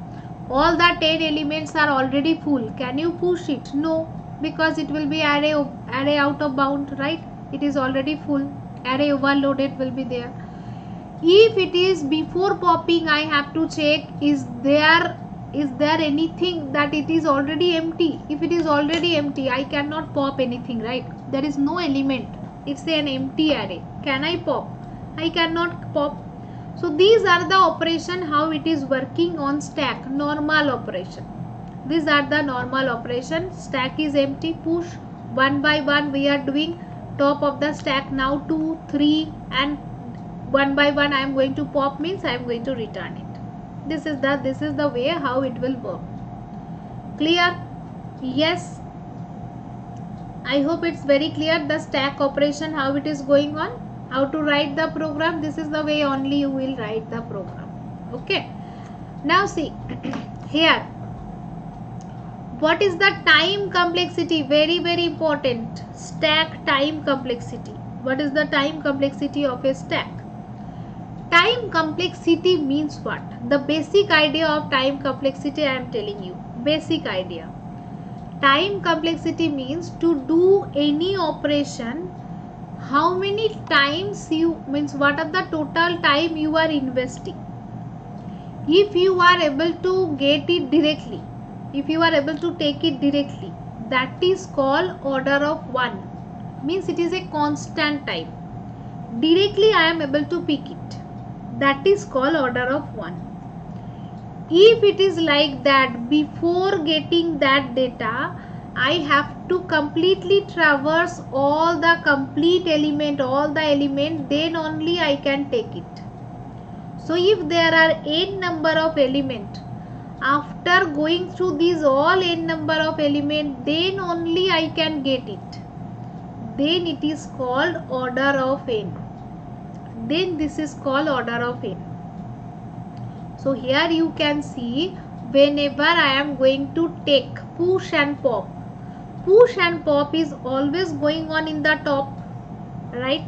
all the 10 elements are already full. Can you push it? No because it will be array array out of bound right? It is already full. Array overloaded will be there. If it is before popping i have to check is there is there anything that it is already empty? If it is already empty i cannot pop anything right? There is no element. It's an empty array. Can i pop? I cannot pop so these are the operation how it is working on stack normal operation these are the normal operation stack is empty push one by one we are doing top of the stack now two three and one by one I am going to pop means I am going to return it. This is the this is the way how it will work. Clear? Yes. I hope it's very clear the stack operation how it is going on. How to write the program. This is the way only you will write the program. Okay. Now see here. What is the time complexity? Very very important. Stack time complexity. What is the time complexity of a stack? Time complexity means what? The basic idea of time complexity i am telling you. Basic idea. Time complexity means to do any operation how many times you means what are the total time you are investing? If you are able to get it directly if you are able to take it directly that is called order of one. Means it is a constant time. Directly i am able to pick it. That is called order of 1 if it is like that before getting that data I have to completely traverse all the complete element all the element then only I can take it. So if there are n number of element after going through these all n number of element then only I can get it. Then it is called order of n. Then this is called order of n. So here you can see whenever I am going to take push and pop push and pop is always going on in the top right?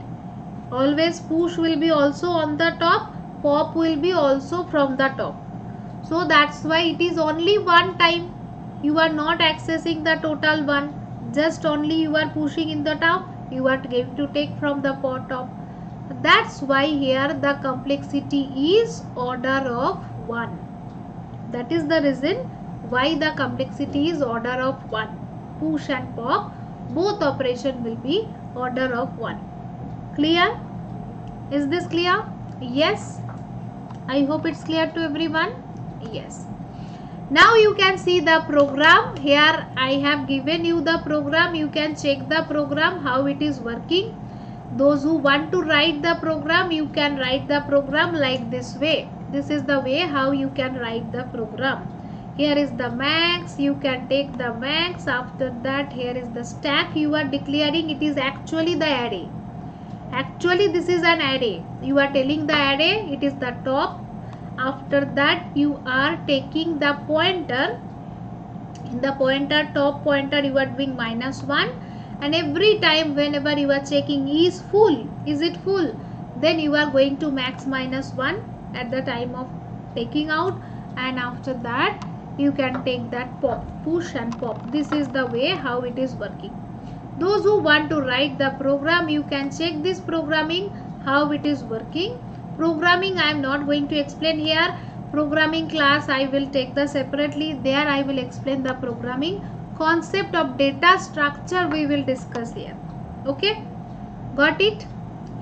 Always push will be also on the top pop will be also from the top. So that's why it is only one time you are not accessing the total one. Just only you are pushing in the top you are going to take from the top that's why here the complexity is order of 1 that is the reason why the complexity is order of 1 push and pop both operation will be order of 1 clear? Is this clear? Yes. I hope it's clear to everyone. Yes. Now you can see the program. Here i have given you the program. You can check the program how it is working. Those who want to write the program you can write the program like this way. This is the way how you can write the program here is the max. You can take the max. After that here is the stack. You are declaring it is actually the array. Actually this is an array. You are telling the array it is the top. After that you are taking the pointer. In the pointer top pointer you are doing minus 1 and every time whenever you are checking is full? Is it full? Then you are going to max minus 1 at the time of taking out. And after that you can take that pop push and pop. This is the way how it is working. Those who want to write the program you can check this programming how it is working. Programming I am not going to explain here. Programming class I will take the separately. There I will explain the programming. Concept of data structure we will discuss here. Okay? Got it?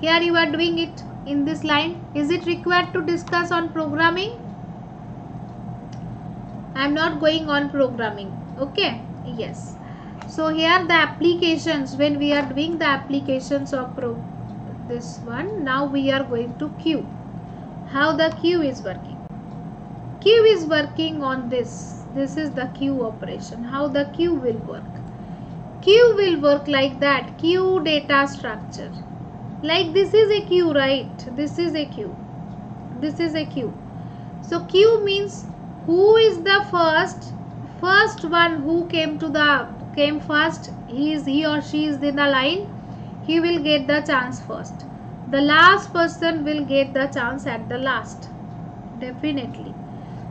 Here you are doing it in this line. Is it required to discuss on programming I am not going on programming. Okay? Yes. So here the applications. When we are doing the applications of pro this one now we are going to queue. How the queue is working? Queue is working on this. This is the queue operation. How the queue will work? Queue will work like that. Queue data structure. Like this is a queue right? This is a queue. This is a queue. So queue means who is the first first one who came to the came first? He is he or she is in the line. He will get the chance first. The last person will get the chance at the last. Definitely.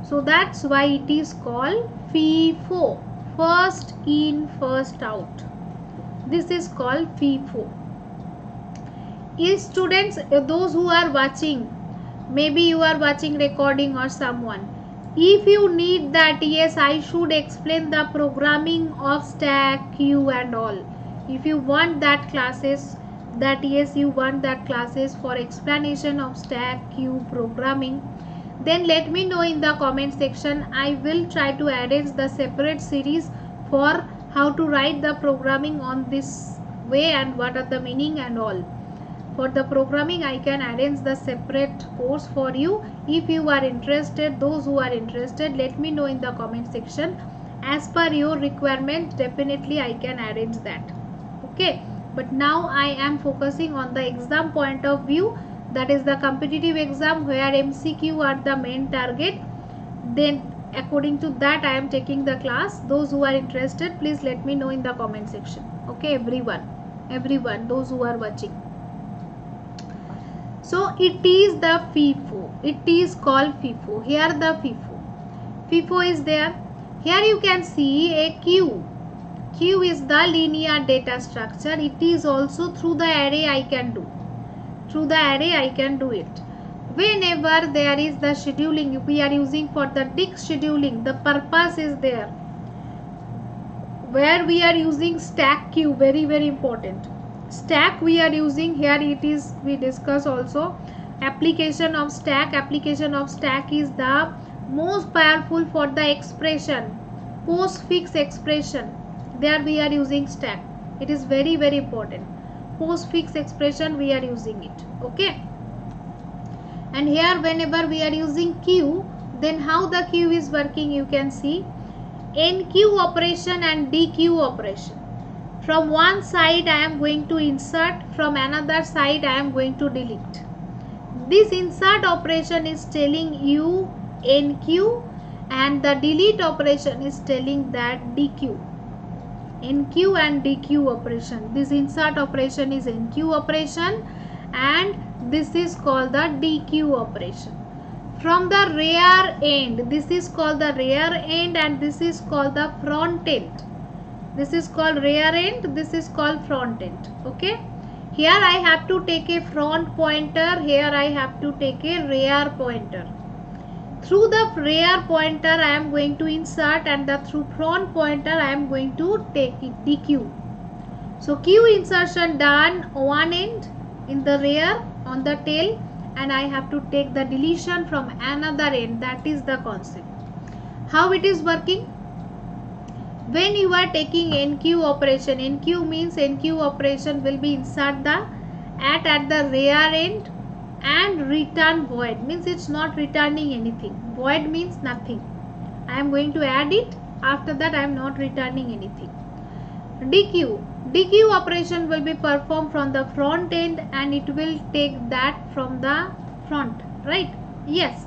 So that's why it is called FIFO first in first out. This is called FIFO is students those who are watching maybe you are watching recording or someone if you need that yes i should explain the programming of stack queue and all. If you want that classes that yes you want that classes for explanation of stack queue programming then let me know in the comment section. I will try to arrange the separate series for how to write the programming on this way and what are the meaning and all for the programming i can arrange the separate course for you. If you are interested those who are interested let me know in the comment section. As per your requirement definitely i can arrange that. Okay? But now I am focusing on the exam point of view. That is the competitive exam where MCQ are the main target. Then according to that I am taking the class. Those who are interested please let me know in the comment section. Okay everyone? Everyone those who are watching so it is the FIFO it is called FIFO here the FIFO FIFO is there here you can see a queue Queue is the linear data structure. It is also through the array I can do. Through the array I can do it. Whenever there is the scheduling we are using for the tick scheduling, the purpose is there. Where we are using stack queue, very very important. Stack we are using. Here it is we discuss also. Application of stack, application of stack is the most powerful for the expression, postfix expression. There we are using stack. It is very very important. Postfix expression we are using it. Okay? And here whenever we are using queue then how the queue is working you can see. Enqueue operation and dequeue operation from one side I am going to insert. From another side I am going to delete. This insert operation is telling you enqueue and the delete operation is telling that dequeue enqueue and dequeue operation. This insert operation is enqueue operation and this is called the dequeue operation. From the rear end this is called the rear end and this is called the front end this is called rear end this is called front end okay? Here I have to take a front pointer here I have to take a rear pointer. Through the rear pointer I am going to insert and the through front pointer I am going to take it dequeue so Q insertion done one end in the rear on the tail and I have to take the deletion from another end that is the concept. How it is working when you are taking enqueue operation enqueue means enqueue operation will be insert the at at the rear end and return void. Means it's not returning anything. Void means nothing. I am going to add it. After that I am not returning anything. Dequeue dequeue operation will be performed from the front end and it will take that from the front right? Yes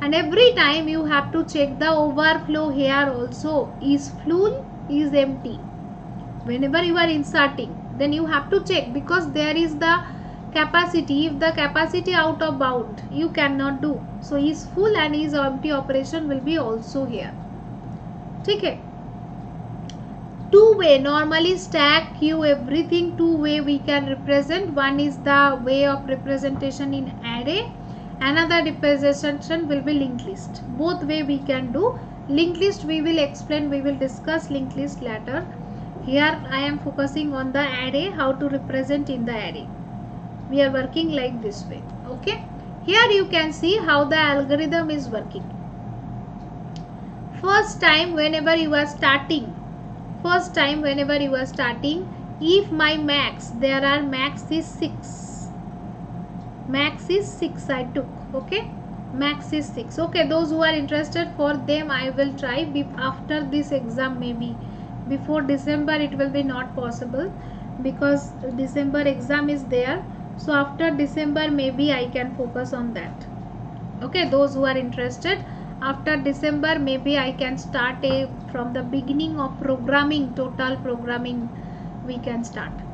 and every time you have to check the overflow here also is full is empty. Whenever you are inserting then you have to check because there is the capacity. If the capacity out of bound you cannot do. So is full and is empty operation will be also here. Okay. Two way normally stack queue everything two way we can represent. One is the way of representation in array another representation will be linked list. Both way we can do. Linked list we will explain we will discuss linked list later. Here i am focusing on the array how to represent in the array. We are working like this way okay? Here you can see how the algorithm is working. First time whenever you are starting first time whenever you are starting if my max there are max is 6 max is 6 I took okay? Max is 6 okay those who are interested for them I will try after this exam maybe. Before December it will be not possible because December exam is there. So after December maybe I can focus on that. Okay those who are interested after December maybe I can start a from the beginning of programming total programming we can start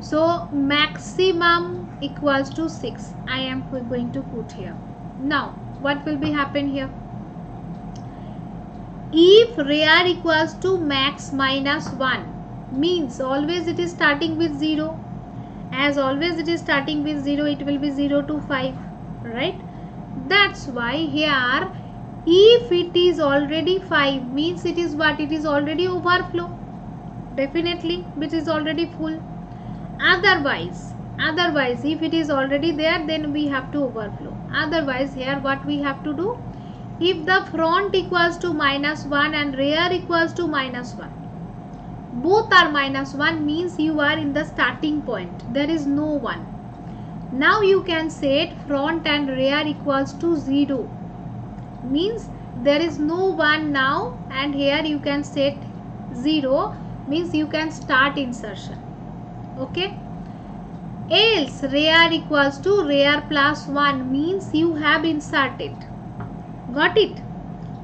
so maximum equals to 6 I am going to put here. Now what will be happen here? If rear equals to max minus 1 means always it is starting with 0 as always it is starting with 0 it will be 0 to 5 right? That's why here if it is already 5 means it is what? It is already overflow. Definitely it is already full otherwise otherwise if it is already there then we have to overflow. Otherwise here what we have to do? If the front equals to minus 1 and rear equals to minus 1 both are minus 1 means you are in the starting point. There is no one. Now you can set front and rear equals to 0 means there is no one now and here you can set 0 means you can start insertion okay? Else rear equals to rear plus 1 means you have inserted. Got it?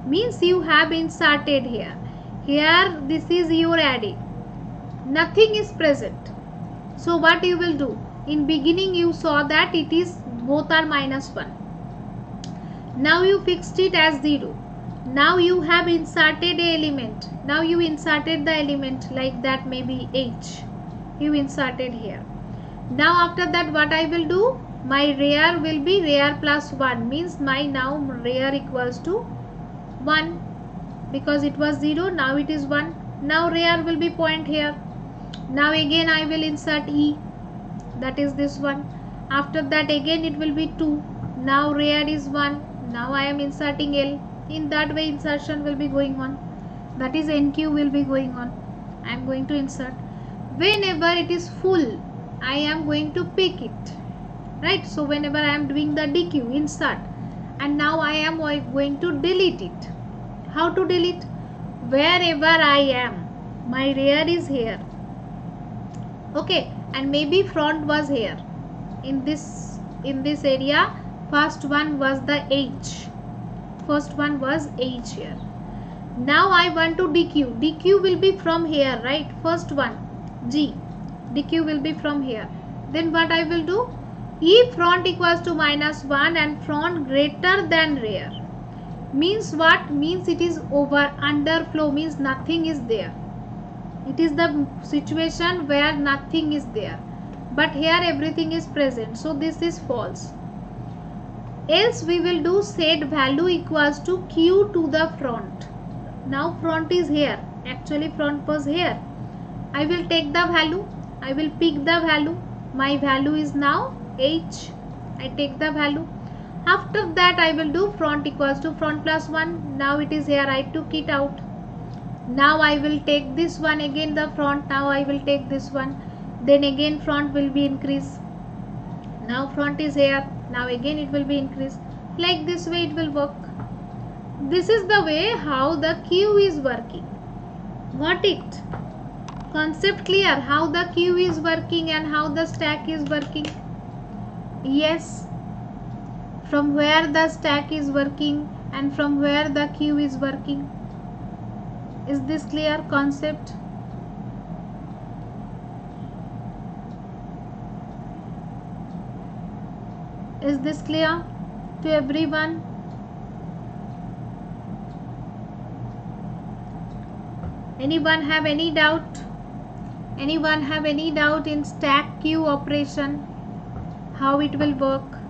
Means you have inserted here. Here this is your array nothing is present. So what you will do? In beginning you saw that it is both are minus 1 now you fixed it as 0 now you have inserted a element. Now you inserted the element like that maybe h you inserted here. Now after that what I will do? My rear will be rear plus 1 means my now rear equals to 1 because it was 0 now it is 1 now rear will be point here. Now again I will insert E. That is this one. After that again it will be 2 now rear is 1 now I am inserting L. In that way insertion will be going on. That is enqueue will be going on. I am going to insert whenever it is full I am going to pick it. Right? So whenever I am doing the dequeue insert. And now I am going to delete it. How to delete? Wherever I am my rear is here. Okay? And maybe front was here. In this in this area first one was the H first one was H here. Now I want to dequeue dequeue will be from here right? First one G. Dequeue will be from here. Then what I will do? If front equals to minus 1 and front greater than rear. Means what? Means it is over underflow means nothing is there. It is the situation where nothing is there. But here everything is present. So this is false. Else we will do set value equals to q to the front. Now front is here. Actually front was here i will take the value. I will pick the value. My value is now h. I take the value. After that I will do front equals to front plus 1 now it is here. I took it out. Now I will take this one again the front. Now I will take this one. Then again front will be increased now front is here. Now again it will be increased like this way it will work. This is the way how the queue is working. Got it concept clear how the queue is working and how the stack is working? Yes. From where the stack is working and from where the queue is working? Is this clear concept? Is this clear to everyone? Anyone have any doubt anyone have any doubt in stack queue operation? How it will work?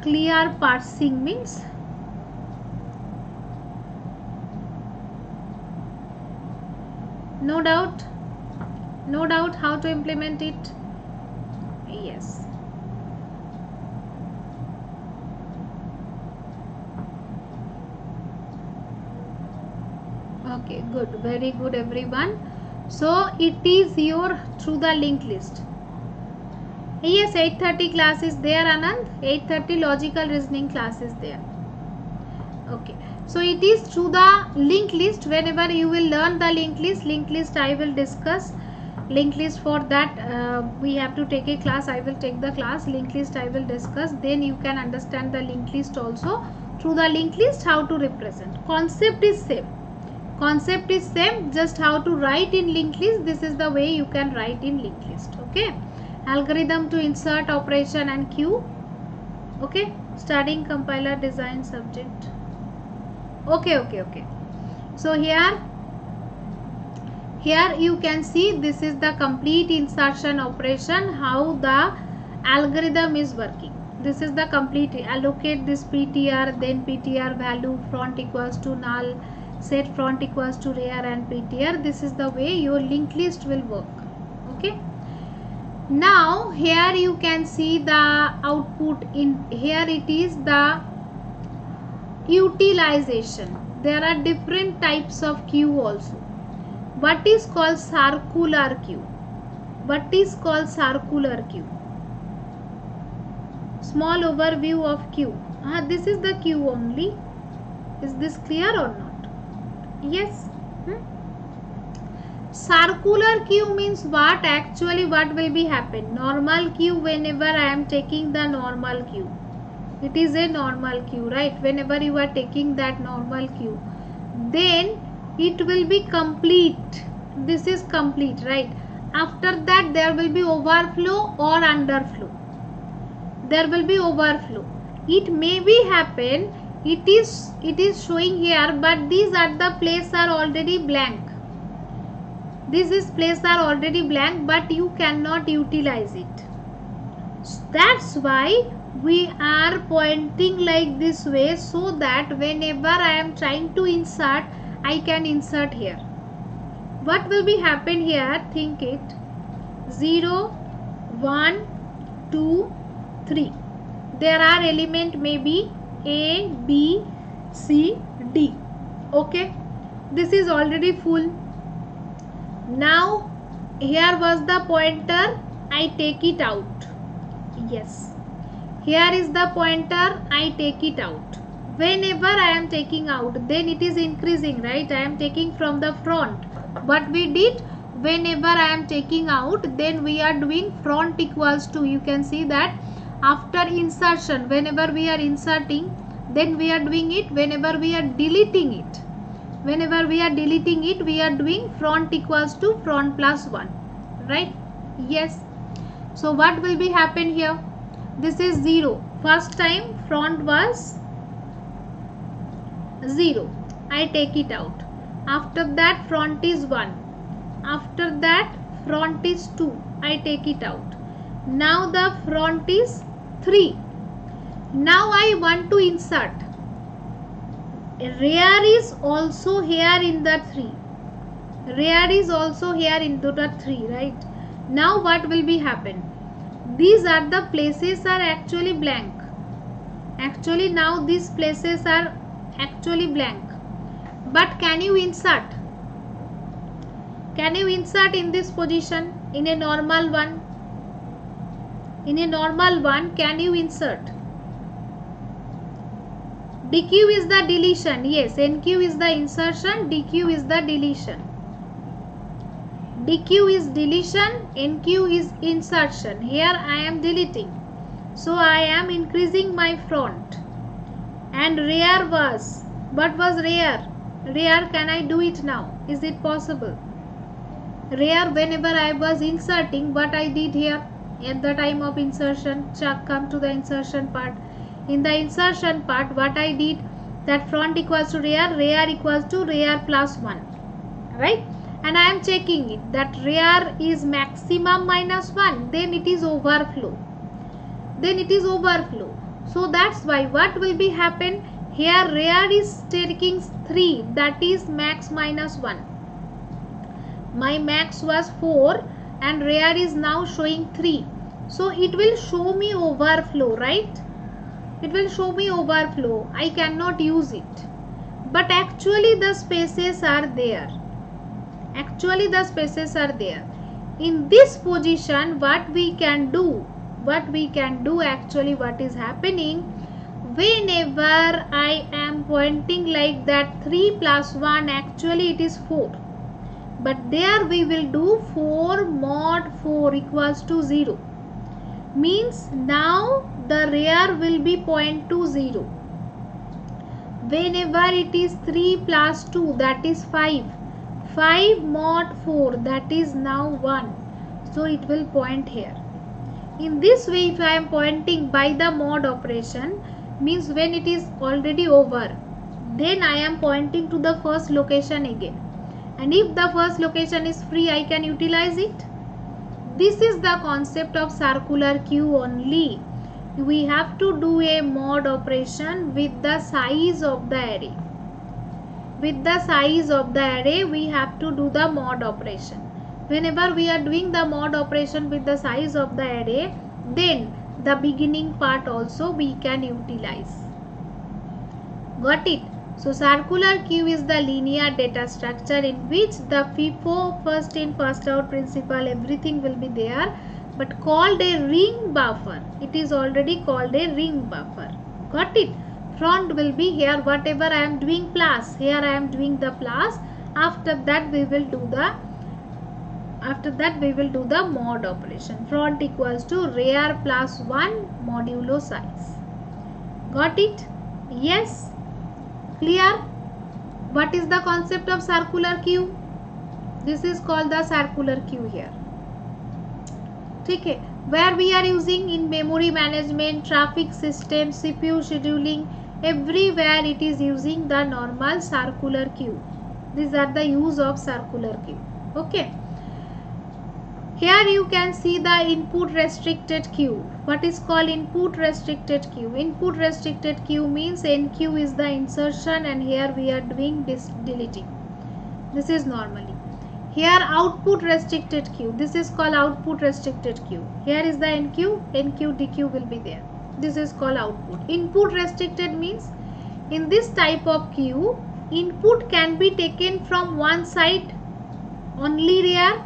Clear parsing means? No doubt. No doubt how to implement it yes. Okay good. Very good everyone. So it is your through the linked list. Yes 8:30 class is there anand. 8:30 logical reasoning class is there. Okay. So it is through the linked list. Whenever you will learn the linked list linked list i will discuss linked list for that uh, we have to take a class. I will take the class. Linked list i will discuss. Then you can understand the linked list also. Through the linked list how to represent. Concept is same. Concept is same just how to write in linked list. This is the way you can write in linked list okay? Algorithm to insert operation and queue okay? Studying compiler design subject. Okay okay okay. So here here you can see this is the complete insertion operation how the algorithm is working. This is the complete allocate this ptr then ptr value front equals to null set front equals to rear and ptr this is the way your linked list will work okay? Now here you can see the output in here it is the utilization. There are different types of queue also what is called circular queue what is called circular queue small overview of queue ah, this is the queue only. Is this clear or not? Yes. Hmm? circular queue means what? Actually what will be happen? Normal queue whenever i am taking the normal queue it is a normal queue right? Whenever you are taking that normal queue then it will be complete. This is complete right? After that there will be overflow or underflow. There will be overflow. It may be happen it is it is showing here but these are the place are already blank. This is place are already blank but you cannot utilize it. That's why we are pointing like this way so that whenever i am trying to insert i can insert here. What will be happen here? Think it. 0 1 2 3 there are element maybe a B C D. Okay? This is already full. Now here was the pointer. I take it out. Yes. Here is the pointer. I take it out whenever I am taking out then it is increasing right? I am taking from the front. What we did whenever I am taking out then we are doing front equals to you can see that. After insertion whenever we are inserting then we are doing it. Whenever we are deleting it whenever we are deleting it we are doing front equals to front plus 1 right? Yes. So what will be happen here? This is 0 first time front was 0 I take it out. After that front is 1 after that front is 2 I take it out. Now the front is 3 now I want to insert. Rear is also here in the 3 rear is also here into the 3 right? Now what will be happen? These are the places are actually blank. Actually now these places are actually blank. But can you insert? Can you insert in this position? In a normal one? In a normal one can you insert? Dequeue is the deletion yes. Enqueue is the insertion dequeue is the deletion. Dequeue is deletion enqueue is insertion. Here i am deleting. So i am increasing my front and rear was. What was rear rear can I do it now? Is it possible? Rear whenever I was inserting what I did here at the time of insertion Chuck come to the insertion part. In the insertion part what I did that front equals to rear rear equals to rear plus 1 right? And I am checking it that rear is maximum minus 1 then it is overflow. Then it is overflow so that's why what will be happen? Here rear is taking 3 that is max minus 1 my max was 4 and rear is now showing 3 so it will show me overflow right? It will show me overflow. I cannot use it. But actually the spaces are there. Actually the spaces are there. In this position what we can do what we can do actually what is happening. Whenever I am pointing like that 3 plus 1 actually it is 4 but there we will do 4 mod 4 equals to 0 means now the rear will be point to 0 whenever it is 3 plus 2 that is 5 5 mod 4 that is now 1 so it will point here in this way if I am pointing by the mod operation means when it is already over then I am pointing to the first location again. And if the first location is free I can utilize it. This is the concept of circular queue only. We have to do a mod operation with the size of the array. With the size of the array we have to do the mod operation whenever we are doing the mod operation with the size of the array then the beginning part also we can utilize. Got it? So circular queue is the linear data structure in which the FIFO first in first out principle everything will be there but called a ring buffer. It is already called a ring buffer. Got it? Front will be here whatever I am doing plus. Here I am doing the plus. After that we will do the after that we will do the mod operation. Front equals to rear plus 1 modulo size. Got it? Yes. Clear? What is the concept of circular queue? This is called the circular queue here. Where we are using in memory management traffic system cpu scheduling everywhere it is using the normal circular queue. These are the use of circular queue. Okay here you can see the input restricted queue. What is called input restricted queue? Input restricted queue means enqueue is the insertion and here we are doing this deleting. This is normally. Here output restricted queue. This is called output restricted queue. Here is the enqueue, enqueue, dequeue will be there. This is called output. Input restricted means in this type of queue, input can be taken from one side only rear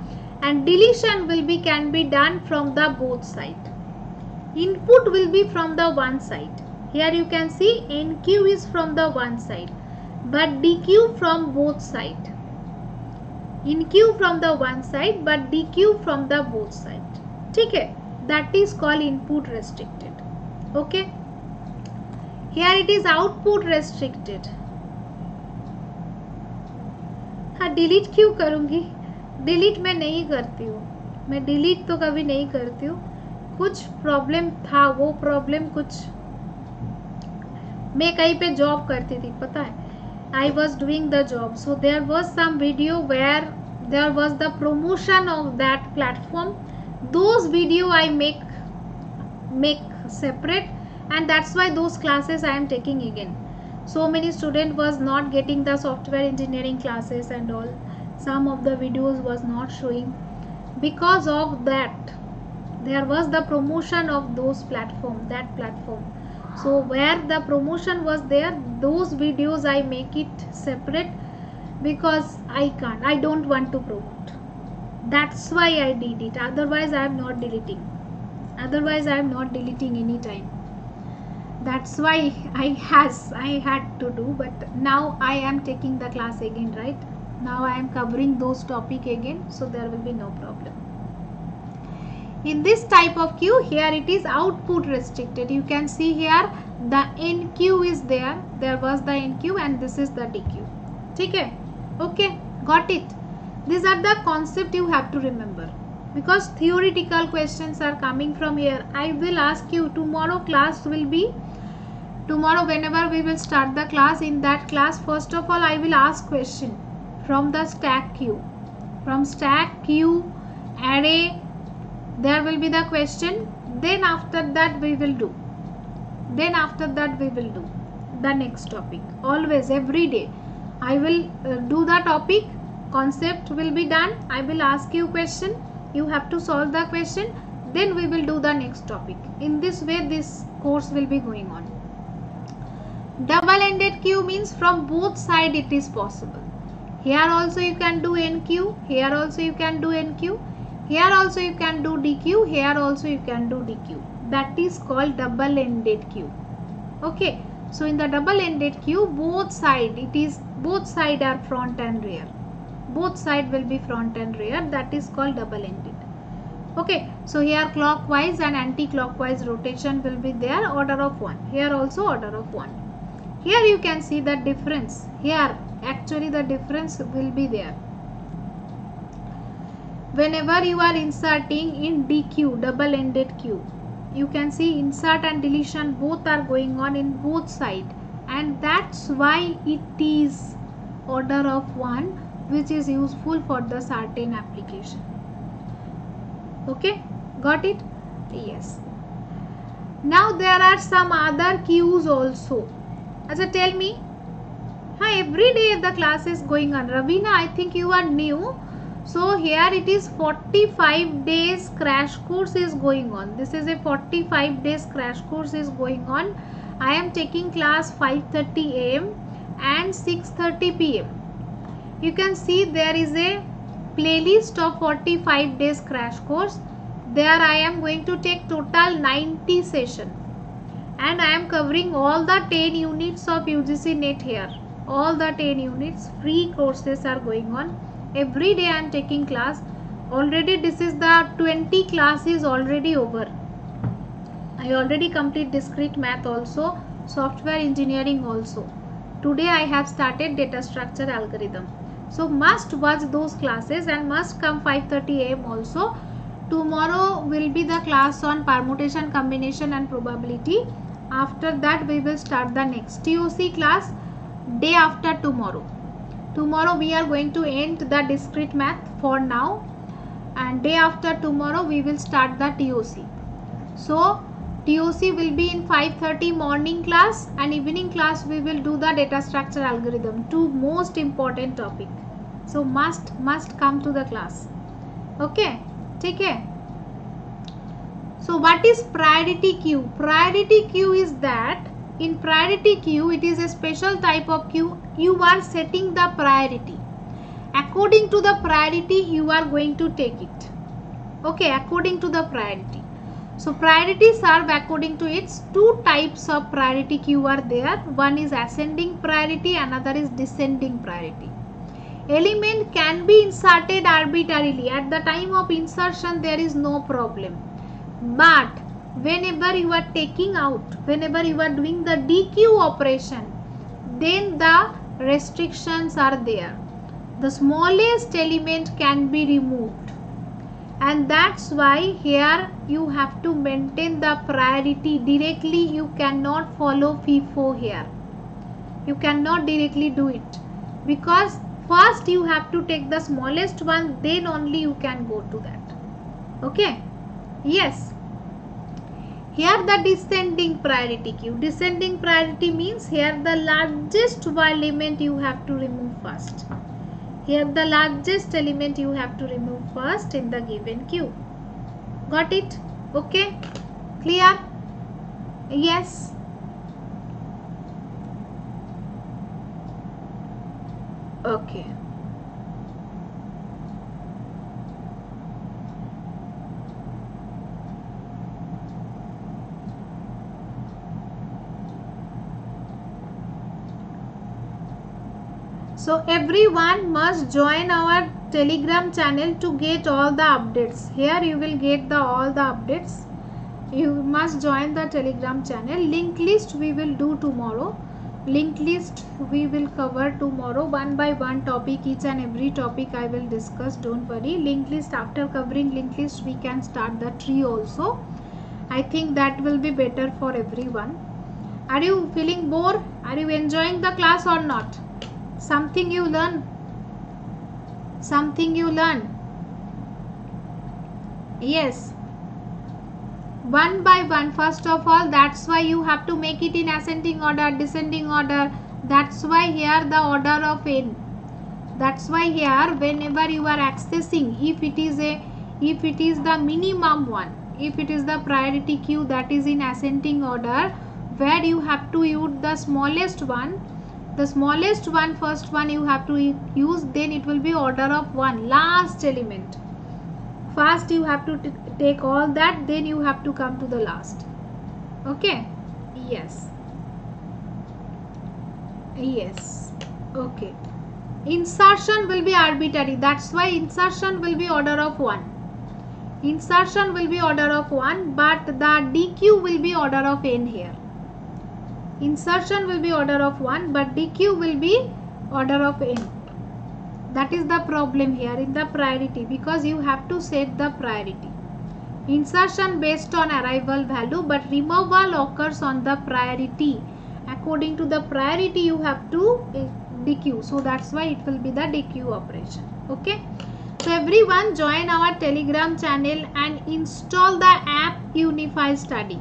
and deletion will be can be done from the both side input will be from the one side here you can see nq is from the one side but dq from both side inq from the one side but dq from the both side okay that is called input restricted okay here it is output restricted हाँ delete क्यों करूँगी delete मैं नहीं करती हूँ। मैं delete तो कभी नहीं करती हूँ। कुछ प्रॉब्लम था, वो प्रॉब्लम कुछ मैं कहीं पे जॉब करती थी, पता है? I was doing the job so there was some video where there was the promotion of that platform those video I make make separate and that's why those classes I am taking again so many student was not getting the software engineering classes and all some of the videos was not showing. Because of that there was the promotion of those platform that platform. So where the promotion was there those videos i make it separate because i can't i don't want to promote. That's why i did it otherwise i am not deleting. Otherwise i am not deleting anytime. That's why i has i had to do but now i am taking the class again right now i am covering those topic again so there will be no problem. In this type of queue here it is output restricted. You can see here the enqueue is there. There was the enqueue and this is the dequeue okay okay got it. These are the concept you have to remember. Because theoretical questions are coming from here. I will ask you tomorrow class will be? Tomorrow whenever we will start the class in that class first of all i will ask question from the stack queue. From stack queue array there will be the question. Then after that we will do. Then after that we will do the next topic. Always every day. I will uh, do the topic. Concept will be done. I will ask you question. You have to solve the question. Then we will do the next topic. In this way this course will be going on. Double ended queue means from both side it is possible here also you can do enqueue here also you can do enqueue here also you can do dequeue here also you can do dequeue that is called double ended queue okay. So in the double ended queue both side it is both side are front and rear. Both side will be front and rear. That is called double ended. Okay. So here clockwise and anti-clockwise rotation will be there order of 1 here also order of 1 here you can see the difference. Here actually the difference will be there. Whenever you are inserting in DQ double ended queue you can see insert and deletion both are going on in both side. And that's why it is order of 1 which is useful for the certain application. Okay? Got it? Yes. Now there are some other queues also. As tell me every day the class is going on. Ravina i think you are new. So here it is 45 days crash course is going on. This is a 45 days crash course is going on. I am taking class 5:30 am and 6:30 pm you can see there is a playlist of 45 days crash course. There I am going to take total 90 session. And I am covering all the 10 units of UGC net here all the 10 units free courses are going on. Every day I am taking class. Already this is the 20 class is already over. I already complete discrete math also software engineering also. Today I have started data structure algorithm. So must watch those classes and must come 5:30 am also. Tomorrow will be the class on permutation combination and probability. After that we will start the next. Toc class day after tomorrow. Tomorrow we are going to end the discrete math for now and day after tomorrow we will start the toc so TOC will be in 5.30 morning class and evening class we will do the data structure algorithm. Two most important topic. So must must come to the class. Okay? Take care. So what is priority queue priority queue is that in priority queue it is a special type of queue you are setting the priority. According to the priority you are going to take it. Okay according to the priority. So priority serve according to its two types of priority queue are there. One is ascending priority another is descending priority. Element can be inserted arbitrarily. At the time of insertion there is no problem. But whenever you are taking out whenever you are doing the dequeue operation then the restrictions are there. The smallest element can be removed. And that's why here you have to maintain the priority directly. You cannot follow FIFO here. You cannot directly do it. Because first you have to take the smallest one then only you can go to that. Okay? Yes here the descending priority queue descending priority means here the largest element you have to remove first. Here the largest element you have to remove first in the given queue got it? Okay? Clear? Yes? Okay so everyone must join our telegram channel to get all the updates. Here you will get the all the updates. You must join the telegram channel. Link list we will do tomorrow. Link list we will cover tomorrow. One by one topic each and every topic i will discuss. Don't worry. Link list after covering link list we can start the tree also. I think that will be better for everyone. Are you feeling bored? Are you enjoying the class or not something you learn. Something you learn. Yes. One by one first of all that's why you have to make it in ascending order descending order. That's why here the order of n. That's why here whenever you are accessing if it is a if it is the minimum one if it is the priority queue that is in ascending order where you have to use the smallest one the smallest one first one you have to use then it will be order of one last element. First you have to take all that then you have to come to the last. Okay? Yes. Yes. Okay. Insertion will be arbitrary. That's why insertion will be order of one. Insertion will be order of one but the dequeue will be order of n here insertion will be order of 1 but dequeue will be order of n. That is the problem here in the priority because you have to set the priority. Insertion based on arrival value but removal occurs on the priority. According to the priority you have to uh, dequeue so that's why it will be the dequeue operation. Okay? So everyone join our telegram channel and install the app unify study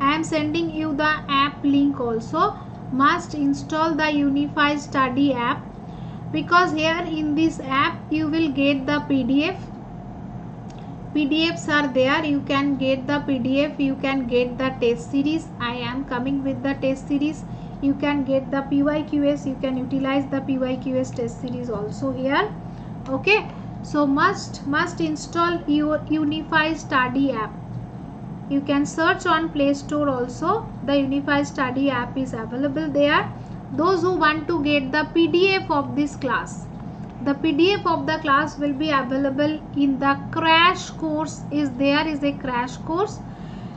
I am sending you the app link also. Must install the Unify Study app because here in this app you will get the PDF. PDFs are there. You can get the PDF. You can get the test series. I am coming with the test series. You can get the PYQS. You can utilize the PYQS test series also here. Okay. So must must install your Unify Study app you can search on play store also. The unify study app is available there. Those who want to get the pdf of this class. The pdf of the class will be available in the crash course. Is there is a crash course?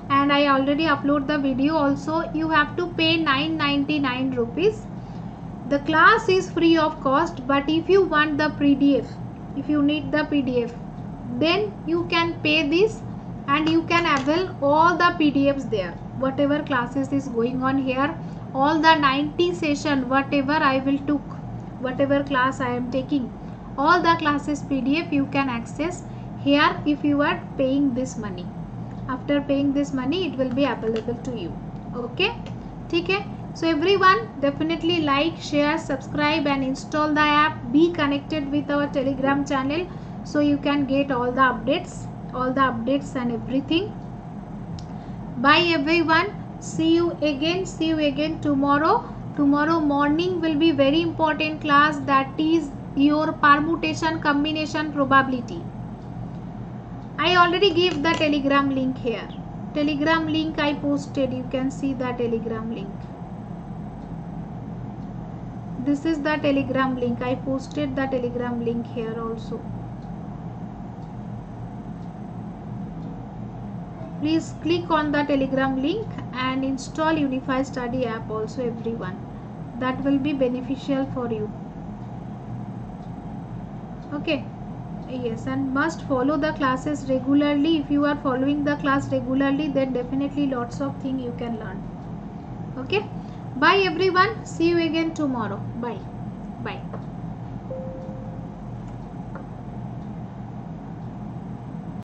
And i already upload the video also. You have to pay 999 rupees. The class is free of cost but if you want the pdf if you need the pdf then you can pay this and you can avail all the pdfs there. Whatever classes is going on here all the 90 session whatever i will took whatever class i am taking all the classes pdf you can access here if you are paying this money. After paying this money it will be available to you. Okay? Okay so everyone definitely like share subscribe and install the app. Be connected with our telegram channel so you can get all the updates all the updates and everything. Bye everyone. See you again see you again tomorrow. Tomorrow morning will be very important class that is your permutation combination probability. I already gave the telegram link here. Telegram link i posted. You can see the telegram link. This is the telegram link. I posted the telegram link here also please click on the telegram link and install unify study app also everyone. That will be beneficial for you. Okay. Yes and must follow the classes regularly. If you are following the class regularly then definitely lots of thing you can learn. Okay. Bye everyone. See you again tomorrow. Bye. Bye